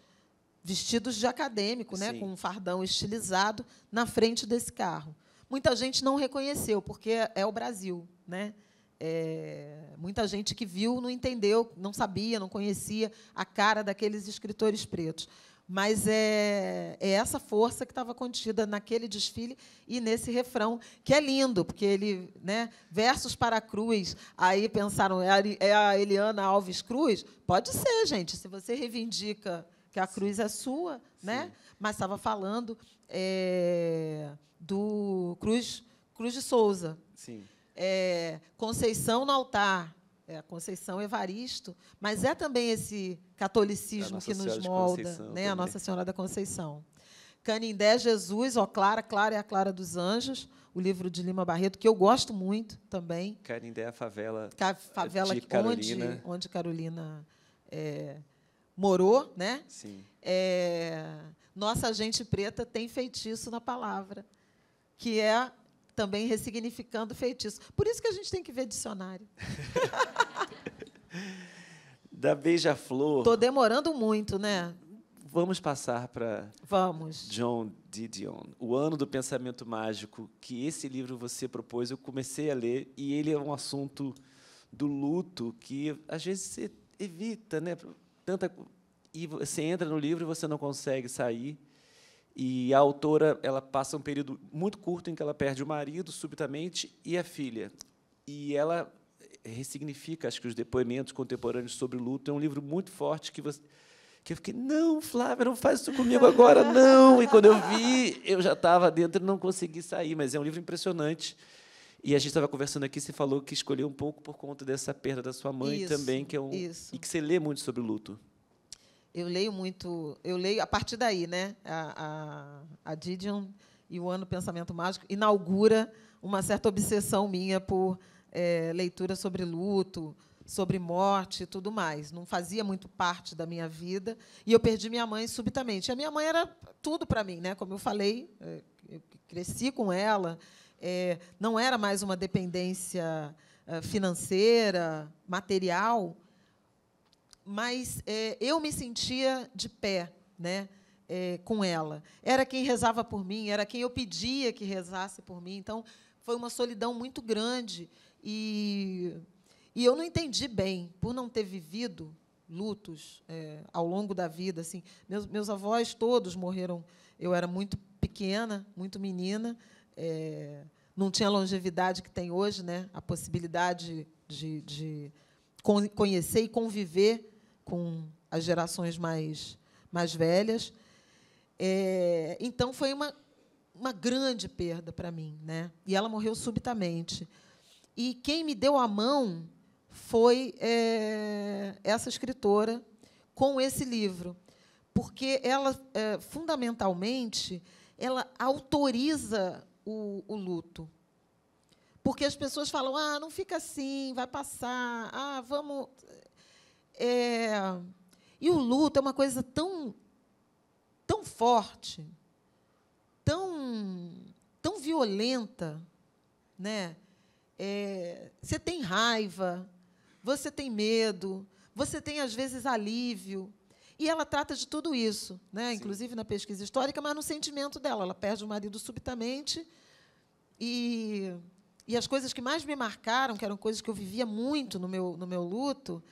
vestidos de acadêmico, né, com um fardão estilizado, na frente desse carro. Muita gente não reconheceu, porque é o Brasil. Né? É, muita gente que viu não entendeu, não sabia, não conhecia a cara daqueles escritores pretos. Mas é, é essa força que estava contida naquele desfile e nesse refrão, que é lindo, porque ele. Né, versos para a cruz. Aí pensaram, é a Eliana Alves Cruz? Pode ser, gente, se você reivindica que a cruz é sua, né? mas estava falando é, do Cruz, Cruz de Souza. Sim é, Conceição no altar, é, Conceição Evaristo, mas é também esse catolicismo que nos molda, né, a Nossa Senhora da Conceição. Canindé Jesus, ó Clara, Clara é a Clara dos Anjos, o livro de Lima Barreto, que eu gosto muito também. Canindé é a favela, a favela de Carolina. Onde, onde Carolina é, morou. Né? Sim. É, nossa gente preta tem feitiço na palavra, que é também ressignificando feitiço. Por isso que a gente tem que ver dicionário. da Beija-Flor. Estou demorando muito, né? Vamos passar para Vamos. John Didion, O Ano do Pensamento Mágico, que esse livro você propôs, eu comecei a ler, e ele é um assunto do luto que às vezes você evita, né? Tanta e você entra no livro e você não consegue sair. E a autora ela passa um período muito curto em que ela perde o marido subitamente e a filha. E ela ressignifica, acho que os depoimentos contemporâneos sobre o luto. É um livro muito forte que você, que eu fiquei, não, Flávia, não faz isso comigo agora, não. E quando eu vi, eu já estava dentro e não consegui sair. Mas é um livro impressionante. E a gente estava conversando aqui, você falou que escolheu um pouco por conta dessa perda da sua mãe Isso, também, que é um isso. e que você lê muito sobre o luto. Eu leio muito, eu leio a partir daí, né? A, a, a Didion e o Ano Pensamento Mágico inaugura uma certa obsessão minha por eh, leitura sobre luto, sobre morte e tudo mais. Não fazia muito parte da minha vida e eu perdi minha mãe subitamente. A minha mãe era tudo para mim, né? Como eu falei, eh, eu cresci com ela. Eh, não era mais uma dependência eh, financeira, material, mas eh, eu me sentia de pé, né? eh, com ela. Era quem rezava por mim, era quem eu pedia que rezasse por mim. Então, foi uma solidão muito grande. E, e eu não entendi bem, por não ter vivido lutos eh, ao longo da vida. Assim, meus, meus avós todos morreram. Eu era muito pequena, muito menina. Eh, não tinha a longevidade que tem hoje, né? a possibilidade de, de con- conhecer e conviver com as gerações mais, mais velhas. É, então, foi uma, uma grande perda para mim. Né? E ela morreu subitamente. E quem me deu a mão foi é, essa escritora com esse livro, porque ela, é, fundamentalmente, ela autoriza o, o luto. Porque as pessoas falam, ah, não fica assim, vai passar, ah, vamos. É, E o luto é uma coisa tão, tão forte, tão, tão violenta, né? É, você tem raiva, você tem medo, você tem às vezes alívio. E ela trata de tudo isso, né? inclusive na pesquisa histórica, mas no sentimento dela. Ela perde o marido subitamente e, e as coisas que mais me marcaram, que eram coisas que eu vivia muito no meu, no meu luto,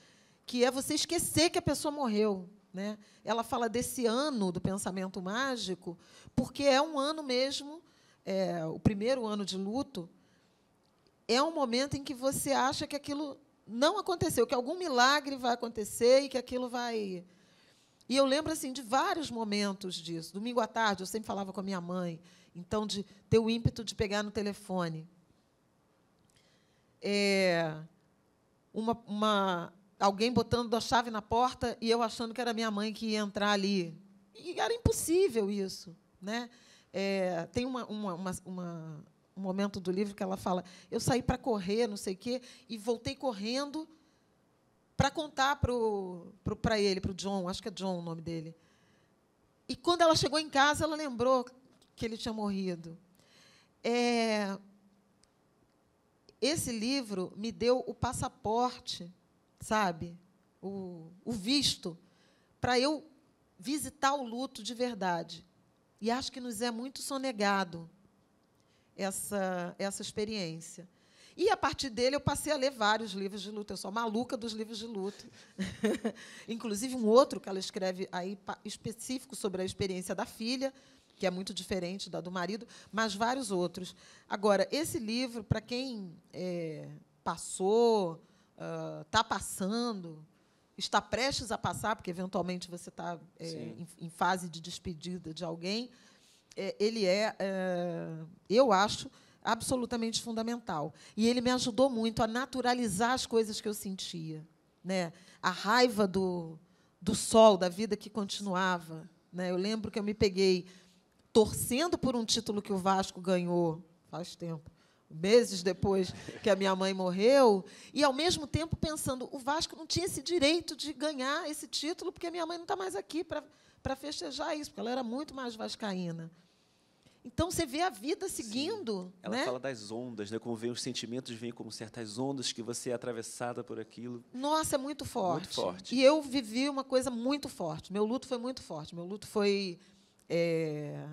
que é você esquecer que a pessoa morreu. Né? Ela fala desse ano do pensamento mágico, porque é um ano mesmo, é, o primeiro ano de luto, é um momento em que você acha que aquilo não aconteceu, que algum milagre vai acontecer e que aquilo vai. E eu lembro assim de vários momentos disso. Domingo à tarde, eu sempre falava com a minha mãe, então de ter o ímpeto de pegar no telefone. É, uma, uma, alguém botando a chave na porta e eu achando que era minha mãe que ia entrar ali. E era impossível isso. Né? É, tem uma, uma, uma, um momento do livro que ela fala: eu saí para correr, não sei o quê, e voltei correndo para contar para ele, para o John, acho que é John o nome dele. E quando ela chegou em casa, ela lembrou que ele tinha morrido. É, esse livro me deu o passaporte, sabe? O, o visto, para eu visitar o luto de verdade. E acho que nos é muito sonegado essa, essa experiência. E, a partir dele, eu passei a ler vários livros de luto. Eu sou maluca dos livros de luto. Inclusive, um outro que ela escreve aí específico sobre a experiência da filha, que é muito diferente da do marido, mas vários outros. Agora, esse livro, para quem é, passou, está uh, passando, está prestes a passar, porque, eventualmente, você está é, em, em, fase de despedida de alguém, é, ele é, eu acho, absolutamente fundamental. E ele me ajudou muito a naturalizar as coisas que eu sentia. Né? A raiva do, do sol, da vida que continuava. Né? Eu lembro que eu me peguei torcendo por um título que o Vasco ganhou faz tempo, meses depois que a minha mãe morreu, e, ao mesmo tempo, pensando o Vasco não tinha esse direito de ganhar esse título, porque a minha mãe não está mais aqui para festejar isso, porque ela era muito mais vascaína. Então você vê a vida seguindo. Sim. Ela né? fala das ondas, né? Como vem os sentimentos, vêm como certas ondas que você é atravessada por aquilo. Nossa, é muito forte. Muito forte. E eu vivi uma coisa muito forte. Meu luto foi muito forte. Meu luto foi é,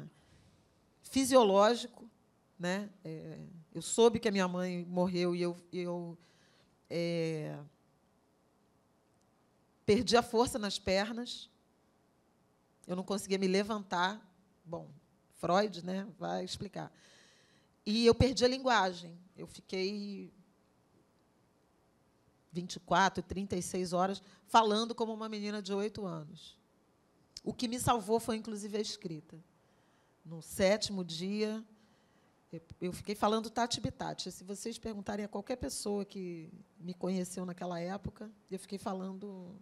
fisiológico, né? É, eu soube que a minha mãe morreu e eu, eu é, perdi a força nas pernas. Eu não conseguia me levantar. Bom, Freud, né, vai explicar. E eu perdi a linguagem. Eu fiquei 24, 36 horas falando como uma menina de oito anos. O que me salvou foi, inclusive, a escrita. No sétimo dia, eu fiquei falando Tati Bitati. Se vocês perguntarem a qualquer pessoa que me conheceu naquela época, eu fiquei falando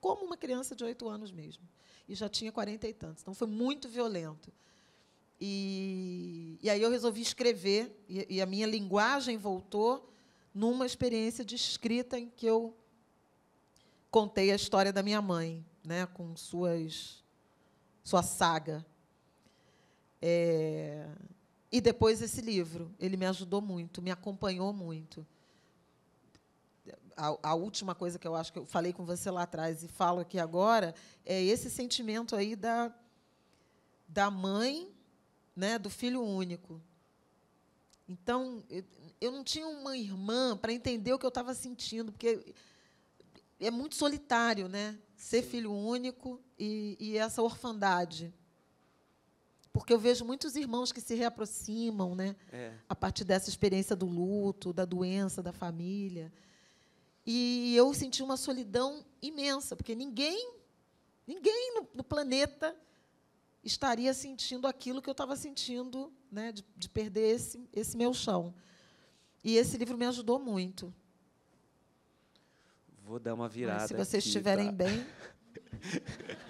como uma criança de oito anos mesmo. E já tinha quarenta e tantos. Então, foi muito violento. E, e aí eu resolvi escrever, e, e a minha linguagem voltou numa experiência de escrita em que eu contei a história da minha mãe, né, com suas sua saga. É, e depois esse livro, ele me ajudou muito, me acompanhou muito. A, a, última coisa que eu acho que eu falei com você lá atrás e falo aqui agora é esse sentimento aí da, da mãe, né, do filho único. Então, eu, eu não tinha uma irmã para entender o que eu estava sentindo, porque é muito solitário, né? Ser filho único e, e essa orfandade porque eu vejo muitos irmãos que se reaproximam, né? É. A partir dessa experiência do luto, da doença, da família. E eu senti uma solidão imensa, porque ninguém, ninguém no, no planeta estaria sentindo aquilo que eu estava sentindo, né? De, de perder esse, esse meu chão. E esse livro me ajudou muito. Vou dar uma virada. Mas se vocês aqui, estiverem tá? bem.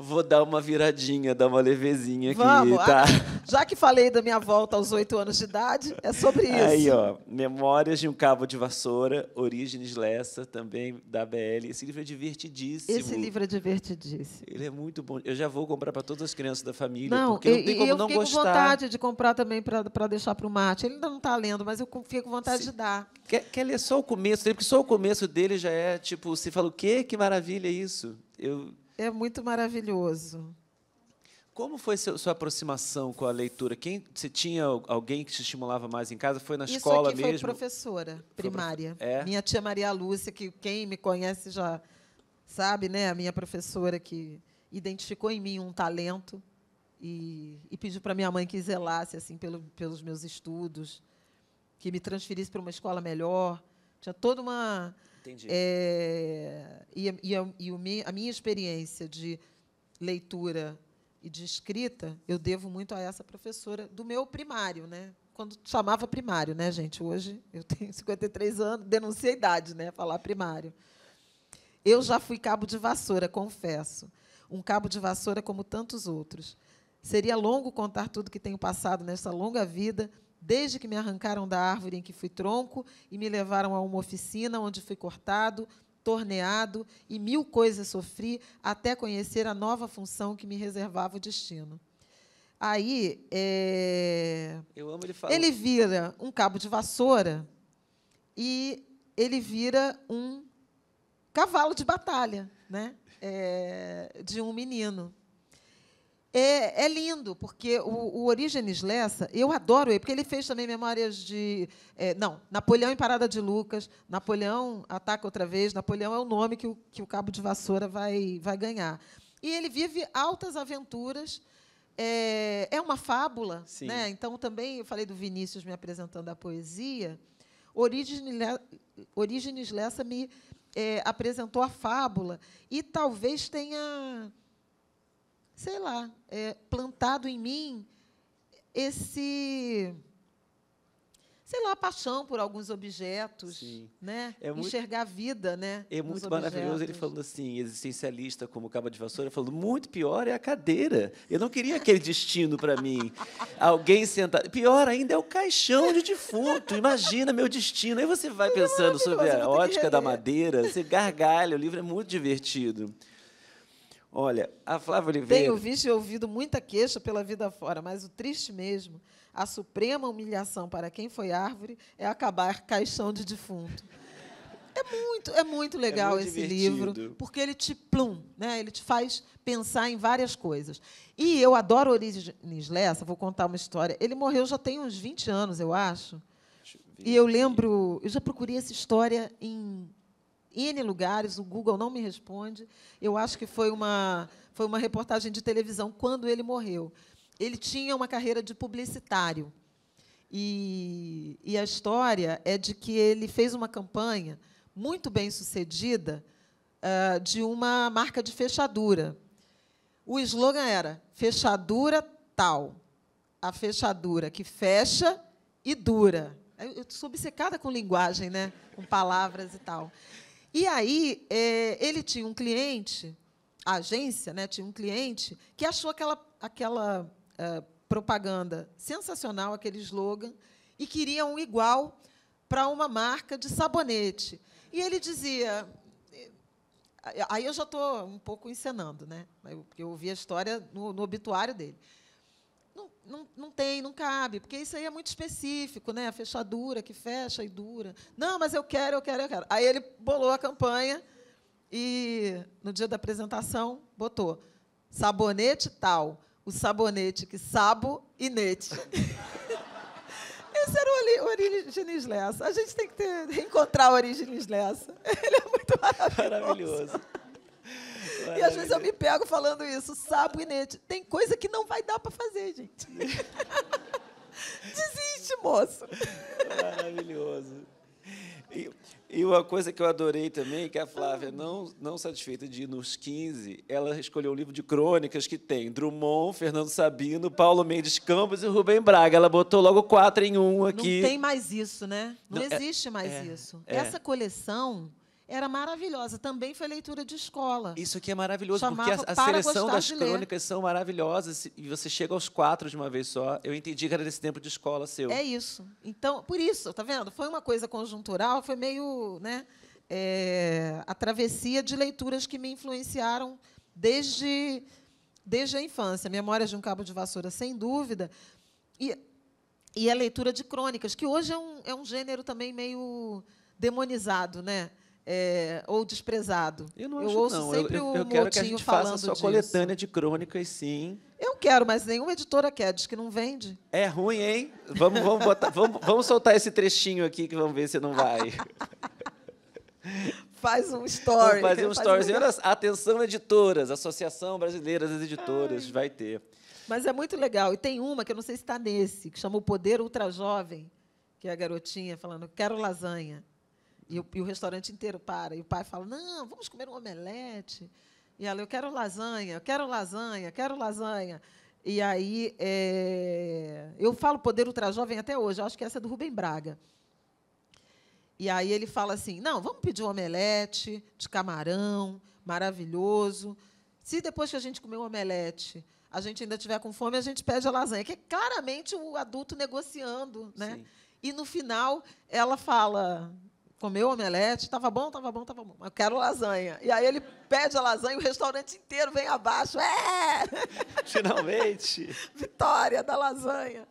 vou dar uma viradinha, dar uma levezinha aqui, Vamos. tá? Ah, já que falei da minha volta aos oito anos de idade, é sobre isso. Aí, ó, Memórias de um Cabo de Vassoura, Origens Lessa, também da BL. Esse livro é divertidíssimo. Esse livro é divertidíssimo. Ele é muito bom. Eu já vou comprar para todas as crianças da família, não, porque não tem como eu não gostar. Eu fiquei com vontade de comprar também para deixar para o Mate. Ele ainda não está lendo, mas eu fiquei com vontade de dar. Quer, quer ler só o começo dele? Porque só o começo dele já é, tipo, você fala, o quê? Que maravilha isso. Eu é muito maravilhoso. Como foi seu, sua aproximação com a leitura? Quem você tinha alguém que te estimulava mais em casa? Foi na Isso escola aqui mesmo? Foi professora primária. Foi é? Minha tia Maria Lúcia, que quem me conhece já sabe, né? A minha professora que identificou em mim um talento e, e pediu para minha mãe que zelasse assim pelo, pelos meus estudos, que me transferisse para uma escola melhor. Tinha toda uma Entendi. É, e, e, e a minha experiência de leitura e de escrita, eu devo muito a essa professora do meu primário, né? Quando chamava primário, né, gente? Hoje eu tenho 53 anos, denunciei a idade, né? Falar primário. Eu já fui cabo de vassoura, confesso. Um cabo de vassoura como tantos outros. Seria longo contar tudo que tenho passado nessa longa vida desde que me arrancaram da árvore em que fui tronco e me levaram a uma oficina onde fui cortado, torneado e mil coisas sofri até conhecer a nova função que me reservava o destino. Aí, é, ele, ele vira um cabo de vassoura e ele vira um cavalo de batalha, né? É, de um menino. É, é, lindo, porque o, o Orígenes Lessa, eu adoro ele, porque ele fez também memórias de. É, não, Napoleão em Parada de Lucas, Napoleão ataca outra vez, Napoleão é o nome que o, que o Cabo de Vassoura vai, vai ganhar. E ele vive altas aventuras. É, é uma fábula, né? então também eu falei do Vinícius me apresentando a poesia. Orígenes Lessa me é, apresentou a fábula e talvez tenha sei lá, é, plantado em mim esse sei lá, paixão por alguns objetos, Sim. né? É muito, Enxergar a vida, né? É muito maravilhoso ele falando assim, existencialista como cabo de vassoura, falando muito pior é a cadeira. Eu não queria aquele destino para mim. Alguém sentado. Pior ainda é o caixão de defunto. Imagina meu destino. Aí você vai pensando sobre a ótica da madeira, você gargalha. O livro é muito divertido. Olha, a Flávia Oliveira. Tenho visto e ouvido muita queixa pela vida fora, mas o triste mesmo, a suprema humilhação para quem foi árvore é acabar caixão de defunto. É muito, é muito legal é muito esse divertido. livro, porque ele te plum, né? ele te faz pensar em várias coisas. E eu adoro Origens Lessa, vou contar uma história. Ele morreu já tem uns 20 anos, eu acho. E eu lembro, eu já procurei essa história em N lugares, o Google não me responde. Eu acho que foi uma, foi uma reportagem de televisão quando ele morreu. Ele tinha uma carreira de publicitário. E, e a história é de que ele fez uma campanha muito bem sucedida uh, de uma marca de fechadura. O slogan era fechadura tal, a fechadura que fecha e dura. Eu sou obcecada com linguagem, né? com palavras e tal. E aí, é, ele tinha um cliente, a agência né, tinha um cliente que achou aquela, aquela é, propaganda sensacional, aquele slogan, e queria um igual para uma marca de sabonete. E ele dizia. Aí eu já estou um pouco encenando, né? Porque eu ouvi a história no, no obituário dele não, não, não tem, não cabe, porque isso aí é muito específico, né? A fechadura que fecha e dura. Não, mas eu quero, eu quero, eu quero. Aí ele bolou a campanha e no dia da apresentação botou sabonete tal, o sabonete que sabo e nete. Esse era o Origens Lessa. A gente tem que ter, reencontrar o Origens Lessa. Ele é muito maravilhoso. Maravilhoso. E às vezes eu me pego falando isso, sabonete. Tem coisa que não vai dar para fazer, gente. Desiste, moço. Maravilhoso. E, e, uma coisa que eu adorei também, que a Flávia, não, não satisfeita de ir nos 15, ela escolheu um livro de crônicas que tem Drummond, Fernando Sabino, Paulo Mendes Campos e Rubem Braga. Ela botou logo quatro em um aqui. Não tem mais isso, né? Não, não é, existe é, mais é, isso. É. Essa coleção era maravilhosa. Também foi leitura de escola. Isso aqui é maravilhoso, Chamava porque a, a seleção das crônicas são maravilhosas e você chega aos quatro de uma vez só. Eu entendi que era desse tempo de escola seu. É isso. Então, por isso, tá vendo? Foi uma coisa conjuntural, foi meio, né, é, a travessia de leituras que me influenciaram desde desde a infância. Memórias de um cabo de vassoura, sem dúvida. E, e a leitura de crônicas, que hoje é um, é um gênero também meio demonizado, né? É, ou desprezado. Eu não acho, eu ouço não. sempre eu, eu, eu o quero que a gente faça a sua disso. coletânea de crônicas, sim. Eu quero, mas nenhuma editora quer, diz que não vende. É ruim, hein? Vamos, vamos, botar, vamos, vamos soltar esse trechinho aqui que vamos ver se não vai. Faz um story. Vamos fazer um story. Um... Atenção, editoras, Associação Brasileira das Editoras, Ai. vai ter. Mas é muito legal. E tem uma que eu não sei se está nesse, que chama O Poder Ultra Jovem, que é a garotinha falando, quero lasanha. E o, e o, restaurante inteiro para. E o pai fala: Não, vamos comer um omelete. E ela: Eu quero lasanha, eu quero lasanha, quero lasanha. E aí, é, eu falo Poder Ultra Jovem até hoje, eu acho que essa é do Rubem Braga. E aí ele fala assim: Não, vamos pedir um omelete de camarão, maravilhoso. Se depois que a gente comer um omelete a gente ainda tiver com fome, a gente pede a lasanha, que é claramente o adulto negociando, né? Sim. E no final ela fala: comeu omelete, estava bom, estava bom, estava bom. Eu quero lasanha. E aí ele pede a lasanha e o restaurante inteiro vem abaixo. É! Finalmente! Vitória da lasanha.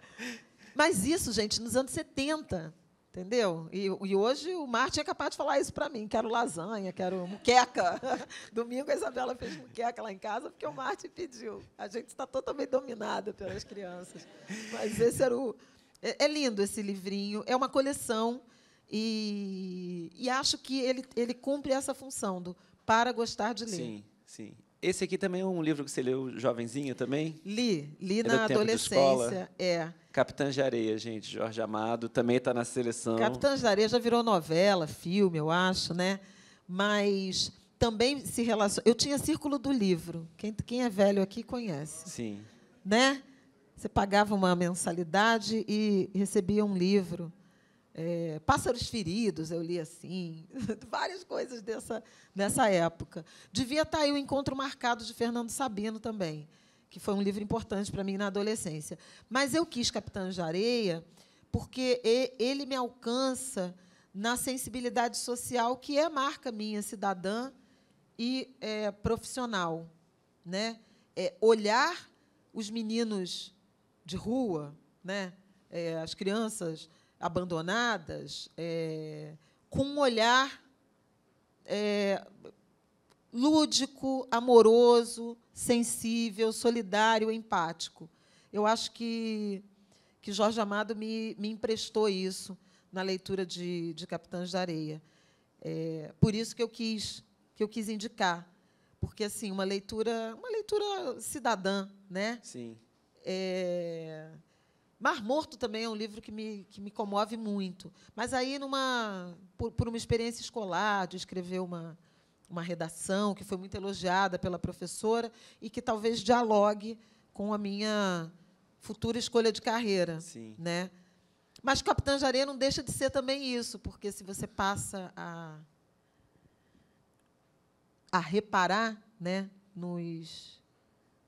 Mas isso, gente, nos anos 70, entendeu? E, e hoje o Martin é capaz de falar isso para mim. Quero lasanha, quero muqueca. Domingo a Isabela fez muqueca lá em casa porque o Martin pediu. A gente está totalmente dominada pelas crianças. Mas esse era o... É, é lindo esse livrinho. É uma coleção e, e acho que ele, ele cumpre essa função do para gostar de ler. Sim, sim. Esse aqui também é um livro que você leu jovenzinha também? Li, li é na adolescência. É. Capitã de Areia, gente, Jorge Amado, também está na seleção. Capitã de Areia já virou novela, filme, eu acho, né? Mas também se relaciona. Eu tinha Círculo do Livro. Quem, quem é velho aqui conhece. Sim. Né? Você pagava uma mensalidade e recebia um livro. É, Pássaros Feridos, eu li assim, várias coisas dessa, dessa época. Devia estar aí o Encontro Marcado de Fernando Sabino também, que foi um livro importante para mim na adolescência. Mas eu quis Capitã de Areia porque ele me alcança na sensibilidade social que é marca minha, cidadã e é, profissional. Né? É, olhar os meninos de rua, né? É, as crianças abandonadas, é, com um olhar é, lúdico, amoroso, sensível, solidário, empático. Eu acho que, que Jorge Amado me, me emprestou isso na leitura de, de Capitães da Areia. É, por isso que eu quis que eu quis indicar, porque assim uma leitura uma leitura cidadã, né? Sim. É, Mar Morto também é um livro que me, que me comove muito. Mas aí, numa, por, por uma experiência escolar, de escrever uma, uma redação que foi muito elogiada pela professora e que talvez dialogue com a minha futura escolha de carreira, Sim. né? Mas Capitã de Areia não deixa de ser também isso, porque se você passa a a reparar, né, nos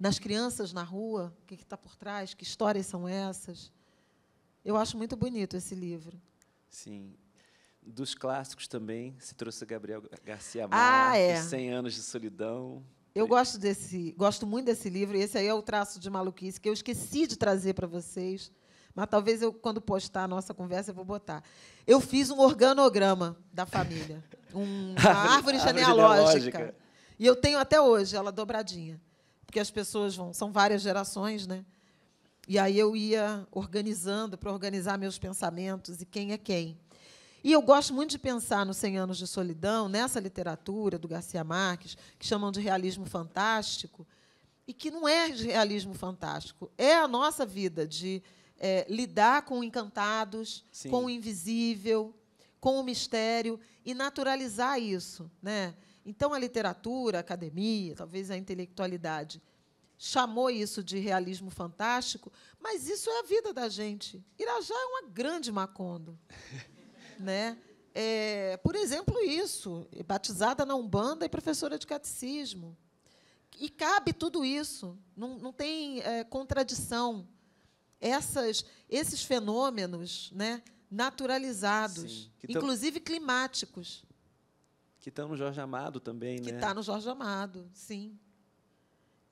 nas crianças na rua, o que está por trás, que histórias são essas? Eu acho muito bonito esse livro. Sim. Dos clássicos também, se trouxe Gabriel Garcia Ah, Marques, é. 100 anos de solidão. Eu gosto desse, gosto muito desse livro. e Esse aí é o traço de maluquice que eu esqueci de trazer para vocês, mas talvez eu, quando postar a nossa conversa, eu vou botar. Eu fiz um organograma da família, um- uma árvore Árvore genealógica. genealógica. E eu tenho até hoje ela dobradinha, porque as pessoas vão, são várias gerações, né? E aí eu ia organizando para organizar meus pensamentos e quem é quem. E eu gosto muito de pensar nos 100 anos de solidão, nessa literatura do Garcia Marques, que chamam de realismo fantástico, e que não é de realismo fantástico, é a nossa vida de eh, lidar com encantados, Sim. com o invisível, com o mistério e naturalizar isso, né? Então a literatura, a academia, talvez a intelectualidade chamou isso de realismo fantástico, mas isso é a vida da gente. Irajá é uma grande Macondo, né? É, por exemplo, isso, batizada na Umbanda e professora de catecismo. E cabe tudo isso, não, não tem é, contradição. Essas, esses fenômenos né, naturalizados, Sim, inclusive climáticos, Que estão no Jorge Amado também, que né? está no Jorge Amado, sim.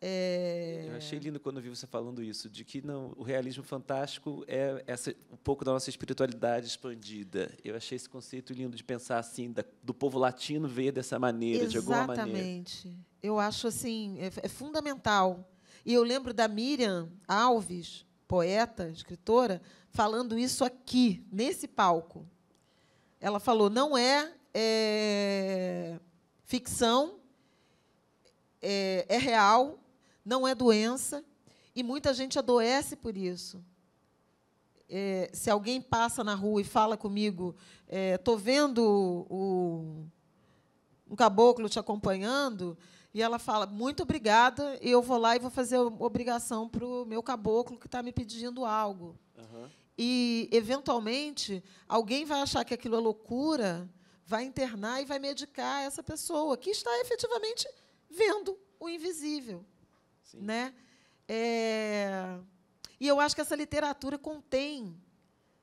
É, Eu achei lindo quando vi você falando isso, de que não, o realismo fantástico é essa, um pouco da nossa espiritualidade expandida. Eu achei esse conceito lindo de pensar assim, da- do povo latino ver dessa maneira, de alguma maneira. Exatamente. Eu acho assim, é, é fundamental. E eu lembro da Miriam Alves, poeta, escritora, falando isso aqui, nesse palco. Ela falou: não é, é, ficção, é, é real, não é doença, e muita gente adoece por isso. É, se alguém passa na rua e fala comigo, estou vendo o, um caboclo te acompanhando, e ela fala, muito obrigada, e eu vou lá e vou fazer obrigação para o meu caboclo que está me pedindo algo. Aham. E, eventualmente, alguém vai achar que aquilo é loucura, vai internar e vai medicar essa pessoa, que está efetivamente vendo o invisível. Sim. Né? É, E eu acho que essa literatura contém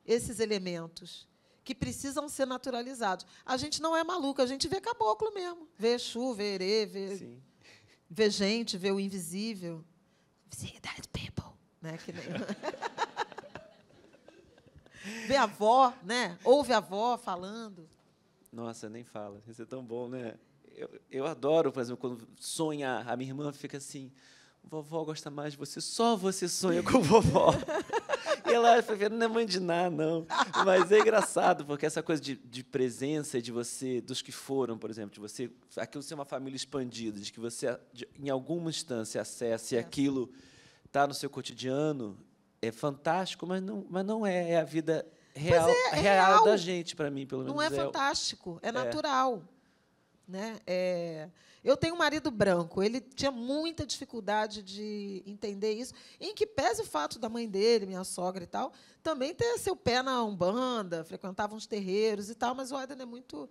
esses elementos que precisam ser naturalizados. A gente não é maluco, a gente vê caboclo mesmo. Vê Exu, vê Herê, vê, Sim. vê gente, vê o invisível. See that people. Né? Que nem- vê a avó, né? ouve a avó falando. Nossa, nem fala. Isso é tão bom, né? Eu, eu adoro, por exemplo, quando sonha, a minha irmã fica assim, vovó gosta mais de você, só você sonha com vovó. e ela fica, não é mãe de nada, não. Mas é engraçado, porque essa coisa de, de presença de você, dos que foram, por exemplo, de você, aquilo ser uma família expandida, de que você, de- em alguma instância, acesse e É. aquilo está no seu cotidiano, é fantástico, mas não, mas não é, é a vida real, é, é real, real. da gente, para mim, pelo menos. Não é fantástico, é É. natural. Né? É, Eu tenho um marido branco, ele tinha muita dificuldade de entender isso, em que pese o fato da mãe dele, minha sogra e tal, também ter seu pé na Umbanda, frequentava uns terreiros e tal, mas o Éden é muito,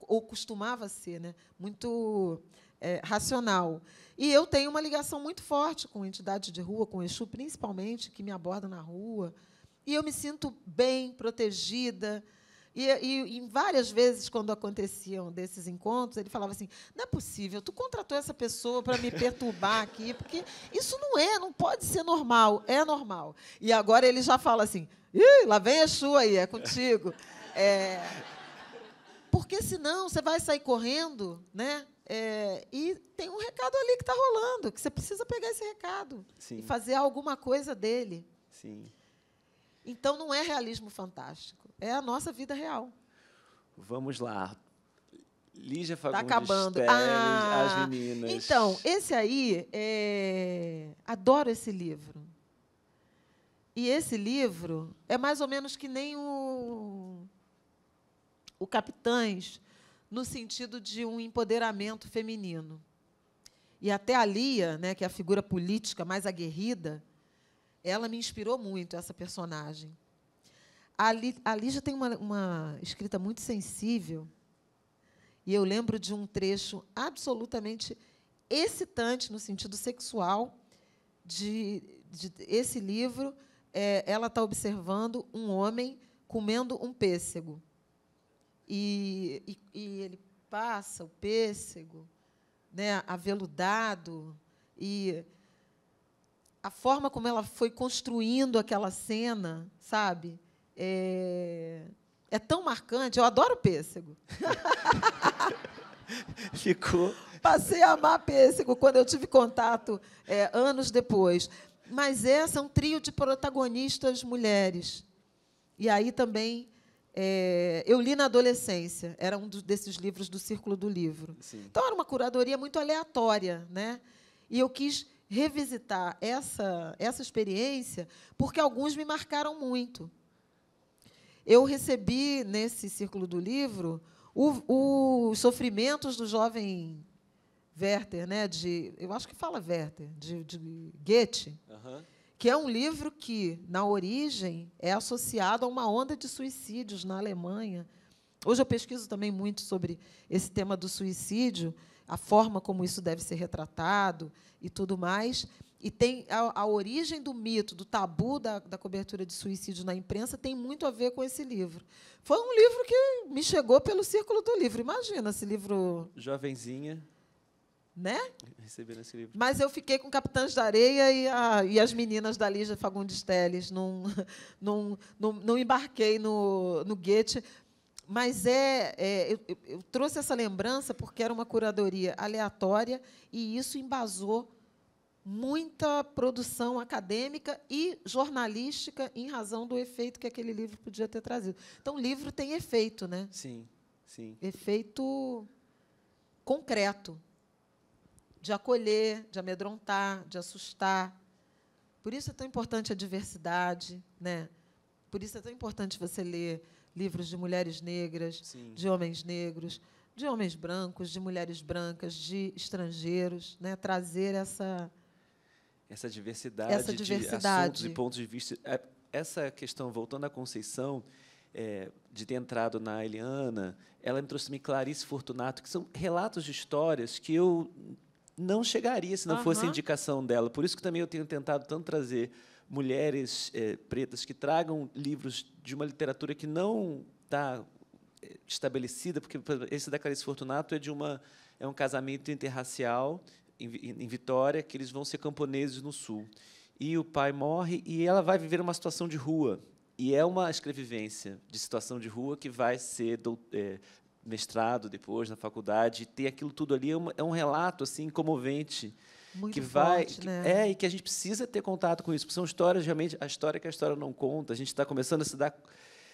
ou costumava ser, né? muito é, racional. E eu tenho uma ligação muito forte com entidade de rua, com o Exu, principalmente, que me aborda na rua. E eu me sinto bem, protegida. E, e, em várias vezes, quando aconteciam desses encontros, ele falava assim: não é possível, tu contratou essa pessoa para me perturbar aqui, porque isso não é, não pode ser normal. É normal. E agora ele já fala assim: Ih, lá vem a Exu aí, é contigo. É, porque senão você vai sair correndo, né? É, e tem um recado ali que está rolando, que você precisa pegar esse recado Sim. e fazer alguma coisa dele. Sim. Então não é realismo fantástico, é a nossa vida real. Vamos lá. Lígia Fagundes acabando. Teles, Ah, As Meninas. Então, esse aí, é... adoro esse livro. E esse livro é mais ou menos que nem o, o Capitães no sentido de um empoderamento feminino. E até a Lia, né, que é a figura política mais aguerrida, ela me inspirou muito, essa personagem. A, Lígia tem uma, uma escrita muito sensível, e eu lembro de um trecho absolutamente excitante, no sentido sexual, de, de esse livro. É, ela está observando um homem comendo um pêssego. E, e, e ele passa o pêssego né, aveludado e a forma como ela foi construindo aquela cena, sabe? É, é tão marcante. Eu adoro pêssego. Ficou. Passei a amar pêssego quando eu tive contato é, anos depois. Mas essa é um trio de protagonistas mulheres. E aí também é, eu li na adolescência, era um desses livros do Círculo do Livro. Sim. Então, era uma curadoria muito aleatória. Né? E eu quis revisitar essa, essa experiência porque alguns me marcaram muito. Eu recebi, nesse Círculo do Livro, os sofrimentos do jovem Werther, né, de, eu acho que fala Werther, de, de Goethe. Aham. que é um livro que, na origem, é associado a uma onda de suicídios na Alemanha. Hoje eu pesquiso também muito sobre esse tema do suicídio, a forma como isso deve ser retratado e tudo mais. E tem a, a origem do mito, do tabu da, da cobertura de suicídio na imprensa, tem muito a ver com esse livro. Foi um livro que me chegou pelo círculo do livro. Imagina esse livro, Jovenzinha, né? recebendo esse livro. Mas eu fiquei com Capitães da Areia e, a- e as meninas da Lígia Fagundes Teles. Não, não, não, não embarquei no, no Goethe. Mas é, é, eu, eu- trouxe essa lembrança porque era uma curadoria aleatória e isso embasou muita produção acadêmica e jornalística em razão do efeito que aquele livro podia ter trazido. Então, o livro tem efeito, né? Sim, sim. efeito concreto de acolher, de amedrontar, de assustar. Por isso é tão importante a diversidade, né? Por isso é tão importante você ler livros de mulheres negras, Sim. de homens negros, de homens brancos, de mulheres brancas, de estrangeiros, né? Trazer essa Essa diversidade, Essa de diversidade. assuntos e pontos de vista. É, Essa questão, voltando à Conceição, é, de ter entrado na Eliana, ela me trouxe também Clarice Fortunato, que são relatos de histórias que eu não chegaria se não fosse a indicação dela. Por isso que também eu tenho tentado tanto trazer mulheres eh, pretas que tragam livros de uma literatura que não está eh, estabelecida, porque esse da Clarice Fortunato é de uma é um casamento interracial em, em Vitória, que eles vão ser camponeses no sul. E o pai morre e ela vai viver uma situação de rua. E é uma escrevivência de situação de rua que vai ser dou- eh, mestrado depois na faculdade. E ter aquilo tudo ali é, uma- é um relato assim comovente muito que vai forte, que- né? é e que a gente precisa ter contato com isso porque são histórias realmente a história que a história não conta a gente está começando a se dar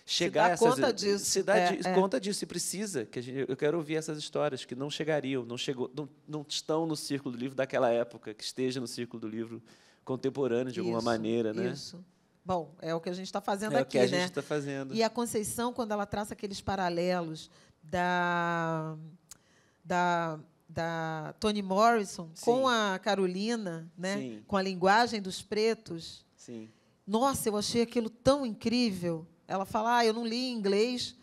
chegar dá a essas conta disso, se dá é, di- é. conta disso e precisa que a gente, eu quero ouvir essas histórias que não chegariam não chegou não, não estão no círculo do livro daquela época que esteja no círculo do livro contemporâneo de alguma Isso, maneira né Isso. Bom, é o que a gente está fazendo é o aqui, que a né? gente está fazendo E a Conceição, quando ela traça aqueles paralelos da, da, da Toni Morrison Sim. com a Carolina, né? Sim. com a linguagem dos pretos, sim nossa, eu achei aquilo tão incrível. Ela fala, ah, eu não li em inglês,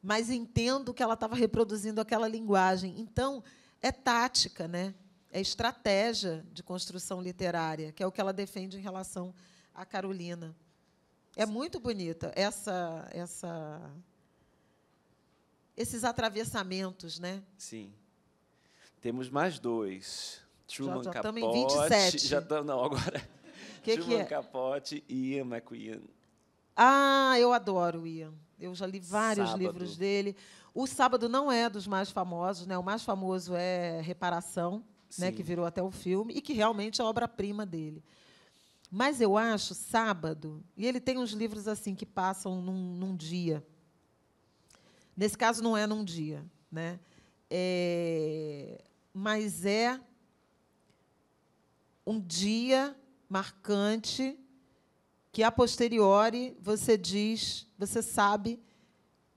mas entendo que ela estava reproduzindo aquela linguagem. Então, é tática, né? é estratégia de construção literária, que é o que ela defende em relação à Carolina. É muito bonita essa, essa, esses atravessamentos, né? sim temos mais dois Truman já Capote tamo em 27. já estamos não agora Que que Truman é? Capote e Ian McQueen Ah, eu adoro o Ian. Eu já li vários Sábado. livros dele. O Sábado não é dos mais famosos, né? O mais famoso é Reparação, né? Que virou até o filme e que realmente é a obra-prima dele. Mas eu acho Sábado e ele tem uns livros assim que passam num, num dia. Nesse caso não é num dia, né? É, mas é um dia marcante que a posteriori você diz, você sabe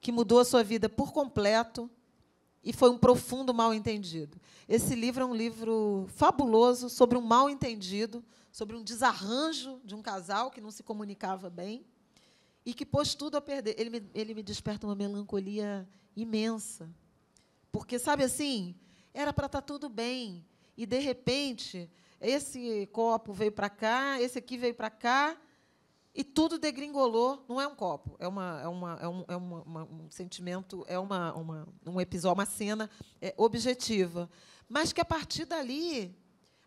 que mudou a sua vida por completo e foi um profundo mal-entendido. Esse livro é um livro fabuloso sobre um mal-entendido, sobre um desarranjo de um casal que não se comunicava bem e que pôs tudo a perder. Ele me, ele me desperta uma melancolia imensa. Porque, sabe assim, era para estar tá tudo bem. E, de repente, esse copo veio para cá, esse aqui veio para cá, e tudo degringolou. Não é um copo, é, uma, é, uma, é, um, é uma, uma, um sentimento, é uma, uma, um episódio, uma cena é, objetiva. Mas que, a partir dali,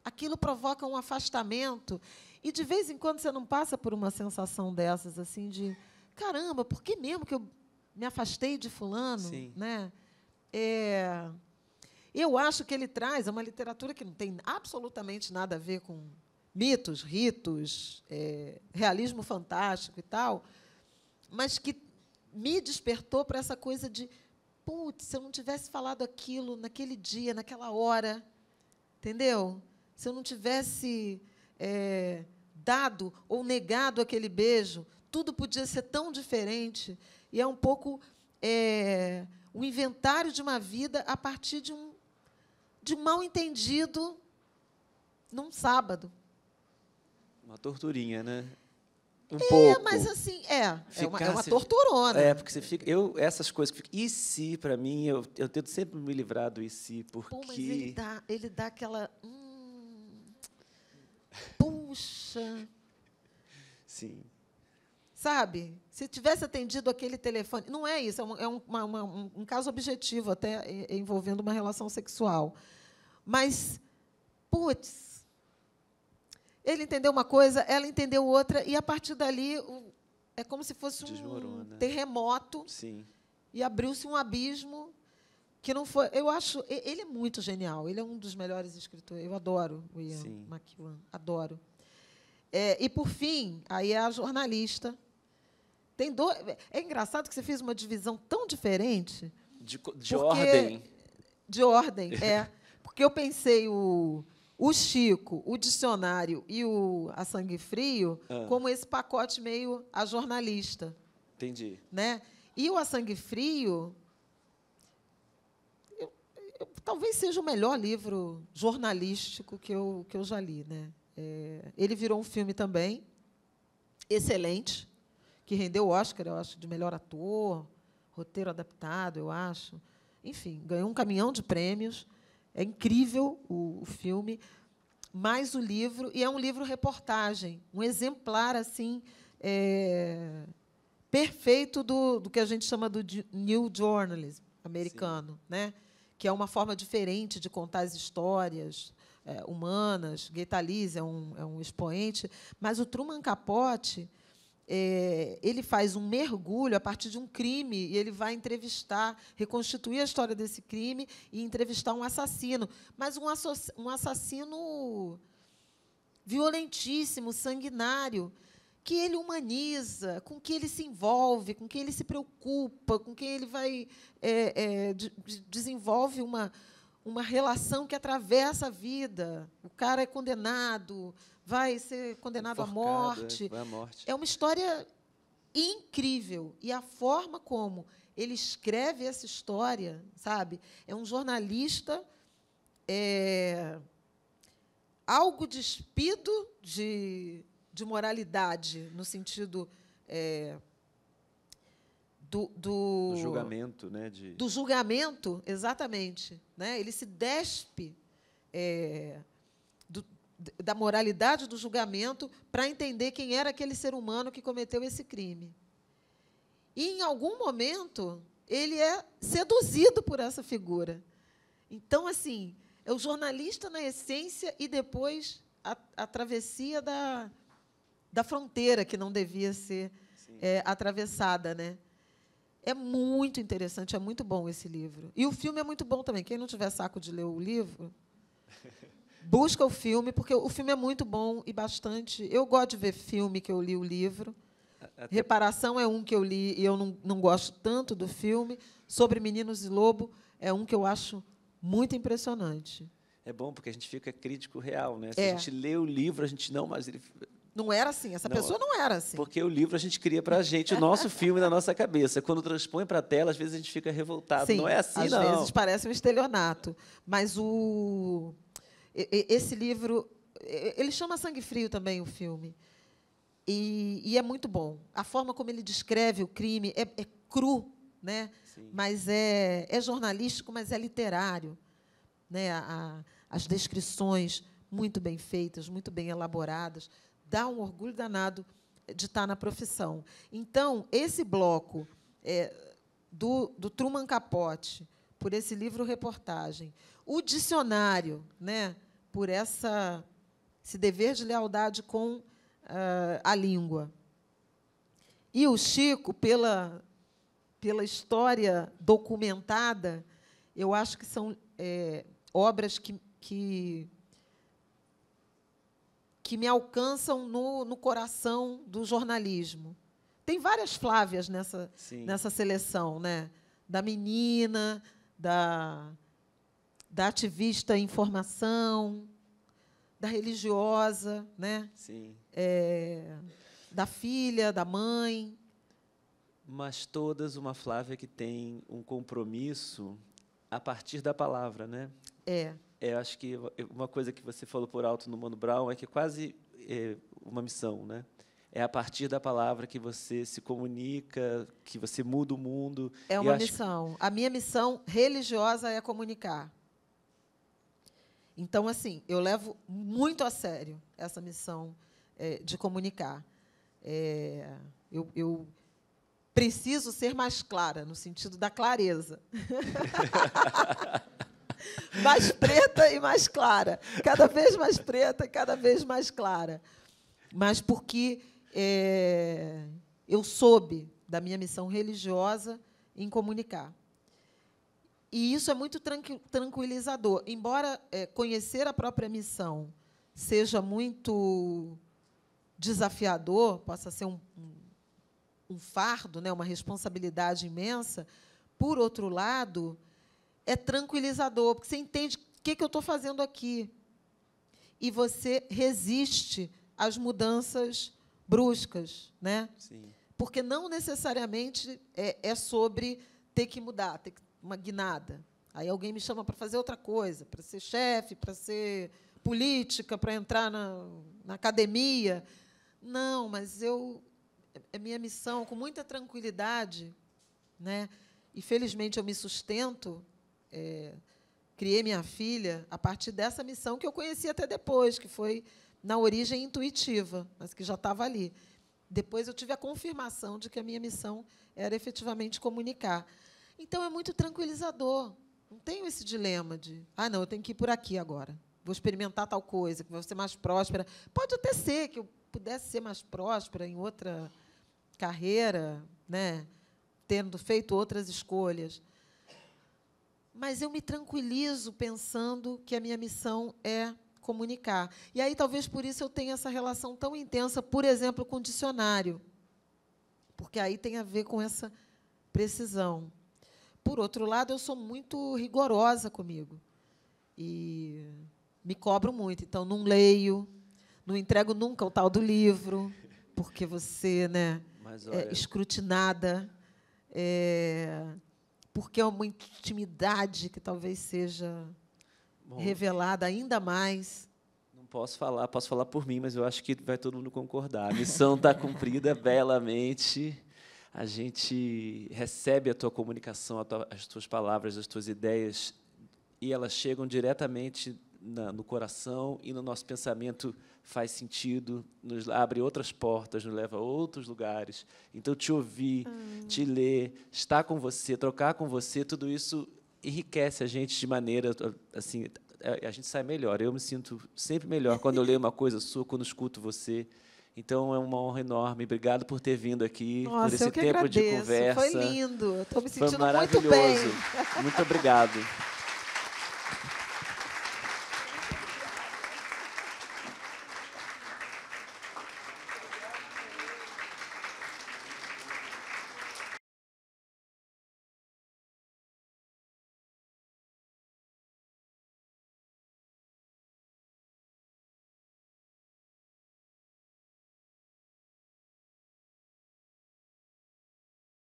aquilo provoca um afastamento. E, de vez em quando, você não passa por uma sensação dessas, assim, de caramba, por que mesmo que eu me afastei de fulano? Sim. Né? É, eu acho que ele traz uma literatura que não tem absolutamente nada a ver com mitos, ritos, é, realismo fantástico e tal, mas que me despertou para essa coisa de, putz, se eu não tivesse falado aquilo naquele dia, naquela hora, entendeu? Se eu não tivesse é, dado ou negado aquele beijo, tudo podia ser tão diferente. E é um pouco é, o inventário de uma vida a partir de um, de mal entendido num sábado. Uma torturinha, né? Um é, pouco. mas assim, é. Ficar, é uma, é uma torturona. É, porque você fica. Eu, essas coisas que E se, para mim, eu, eu tento sempre me livrar do e se, porque. Pô, mas ele dá, ele dá aquela. Hum, puxa. Sim. Sabe? Se tivesse atendido aquele telefone. Não é isso, é, um, é uma, uma, um, um caso objetivo, até envolvendo uma relação sexual. Mas, putz, ele entendeu uma coisa, ela entendeu outra, e a partir dali é como se fosse um terremoto. Sim. E abriu-se um abismo que não foi. Eu acho. Ele é muito genial. Ele é um dos melhores escritores. Eu adoro o Ian Sim. McEwan. Adoro. É, e, por fim, aí é a jornalista. Tem do... É engraçado que você fez uma divisão tão diferente. De, de ordem. De ordem, é. Porque eu pensei o o Chico, o dicionário e o a Sangue Frio ah. como esse pacote meio a jornalista. Entendi. Né? E o A Sangue Frio eu, eu, talvez seja o melhor livro jornalístico que eu, que eu já li. Né? É, ele virou um filme também, excelente, que rendeu o Oscar, eu acho, de melhor ator, roteiro adaptado, eu acho. Enfim, ganhou um caminhão de prêmios. É incrível o, o filme, mais o livro, e é um livro reportagem, um exemplar assim é, perfeito do, do que a gente chama do New Journalism americano, né? que é uma forma diferente de contar as histórias é, humanas. Guetalise é um, é um expoente, mas o Truman Capote é, ele faz um mergulho a partir de um crime e ele vai entrevistar, reconstituir a história desse crime e entrevistar um assassino, mas um, um assassino violentíssimo, sanguinário, que ele humaniza, com que ele se envolve, com que ele se preocupa, com quem ele vai é, é, de, de, desenvolve uma uma relação que atravessa a vida. O cara é condenado, vai ser condenado à morte. É, à morte. É uma história incrível. E a forma como ele escreve essa história, sabe? É um jornalista é, algo despido de, de moralidade, no sentido. É, do, do, do, julgamento, né? De... Do julgamento, exatamente. Né? Ele se despe é, do, da moralidade do julgamento para entender quem era aquele ser humano que cometeu esse crime. E, em algum momento, ele é seduzido por essa figura. Então, assim, é o jornalista na essência e depois a, a travessia da, da fronteira que não devia ser é, atravessada, né? É muito interessante, é muito bom esse livro. E o filme é muito bom também. Quem não tiver saco de ler o livro, busca o filme, porque o filme é muito bom e bastante. Eu gosto de ver filme que eu li o livro. Até... Reparação é um que eu li e eu não, não gosto tanto do filme. Sobre Meninos e Lobo é um que eu acho muito impressionante. É bom porque a gente fica crítico real, né? Se é. a gente lê o livro, a gente não, mas ele Não era assim, essa Não, pessoa não era assim. Porque o livro a gente cria para a gente o nosso filme na nossa cabeça. Quando transpõe para a tela, às vezes a gente fica revoltado. Sim, não é assim, às não. vezes parece um estelionato. Mas o esse livro, ele chama Sangue Frio também o filme. E, e é muito bom. A forma como ele descreve o crime é, é cru, né? Sim. mas é, é jornalístico, mas é literário. Né? A- a- as descrições muito bem feitas, muito bem elaboradas, dá um orgulho danado de estar na profissão. Então, esse bloco é, do, do Truman Capote, por esse livro-reportagem, o dicionário, né, por essa, esse dever de lealdade com ah, a língua, e o Chico, pela, pela história documentada, eu acho que são é, obras que, que, que me alcançam no, no coração do jornalismo. Tem várias Flávias nessa, Sim. nessa seleção, né? Da menina, da, da ativista em formação, da religiosa, né? Sim. É, da filha, da mãe. Mas todas uma Flávia que tem um compromisso a partir da palavra, né? É, É, acho que uma coisa que você falou por alto no Mano Brown é que é quase é, uma missão, né? É a partir da palavra que você se comunica, que você muda o mundo. é uma acho que- missão. A minha missão religiosa é comunicar. Então, assim, eu levo muito a sério essa missão é, de comunicar. É, eu, eu preciso ser mais clara, no sentido da clareza. mais preta e mais clara. Cada vez mais preta e cada vez mais clara. Mas porque é, eu soube da minha missão religiosa em comunicar. E isso é muito tranqui- tranquilizador. Embora é, conhecer a própria missão seja muito desafiador, possa ser um, um fardo, né, uma responsabilidade imensa, por outro lado, é tranquilizador, porque você entende o que, que eu estou fazendo aqui. E você resiste às mudanças bruscas, né? Sim. porque não necessariamente é, é sobre ter que mudar, ter que- uma guinada. Aí alguém me chama para fazer outra coisa, para ser chefe, para ser política, para entrar na, na academia. Não, mas eu é minha missão com muita tranquilidade, né? E felizmente eu me sustento, é, criei minha filha a partir dessa missão que eu conheci até depois, que foi na origem intuitiva, mas que já estava ali. Depois eu tive a confirmação de que a minha missão era efetivamente comunicar. Então é muito tranquilizador. Não tenho esse dilema de, ah, não, eu tenho que ir por aqui agora. Vou experimentar tal coisa, que vai ser mais próspera. Pode até ser que eu pudesse ser mais próspera em outra carreira, né? tendo feito outras escolhas. Mas eu me tranquilizo pensando que a minha missão é comunicar. E aí, talvez por isso eu tenha essa relação tão intensa, por exemplo, com o dicionário. Porque aí tem a ver com essa precisão. Por outro lado, eu sou muito rigorosa comigo. E me cobro muito. Então, não leio, não entrego nunca o tal do livro, porque você né, é olha, escrutinada, é, porque é uma intimidade que talvez seja bom, revelada ainda mais. não posso falar, posso falar por mim, mas eu acho que vai todo mundo concordar. A missão está cumprida belamente. A gente recebe a tua comunicação, a tua- as tuas palavras, as tuas ideias, e elas chegam diretamente na- no coração e no nosso pensamento faz sentido, nos abre outras portas, nos leva a outros lugares. Então, te ouvir, te ler, estar com você, trocar com você, tudo isso enriquece a gente de maneira assim, a a gente sai melhor. Eu me sinto sempre melhor quando eu leio uma coisa sua, quando escuto você. Então é uma honra enorme. Obrigado por ter vindo aqui, por Nossa, esse eu que tempo de agradeço. conversa. Foi lindo. Estou me Foi sentindo muito maravilhoso. bem. Muito obrigado.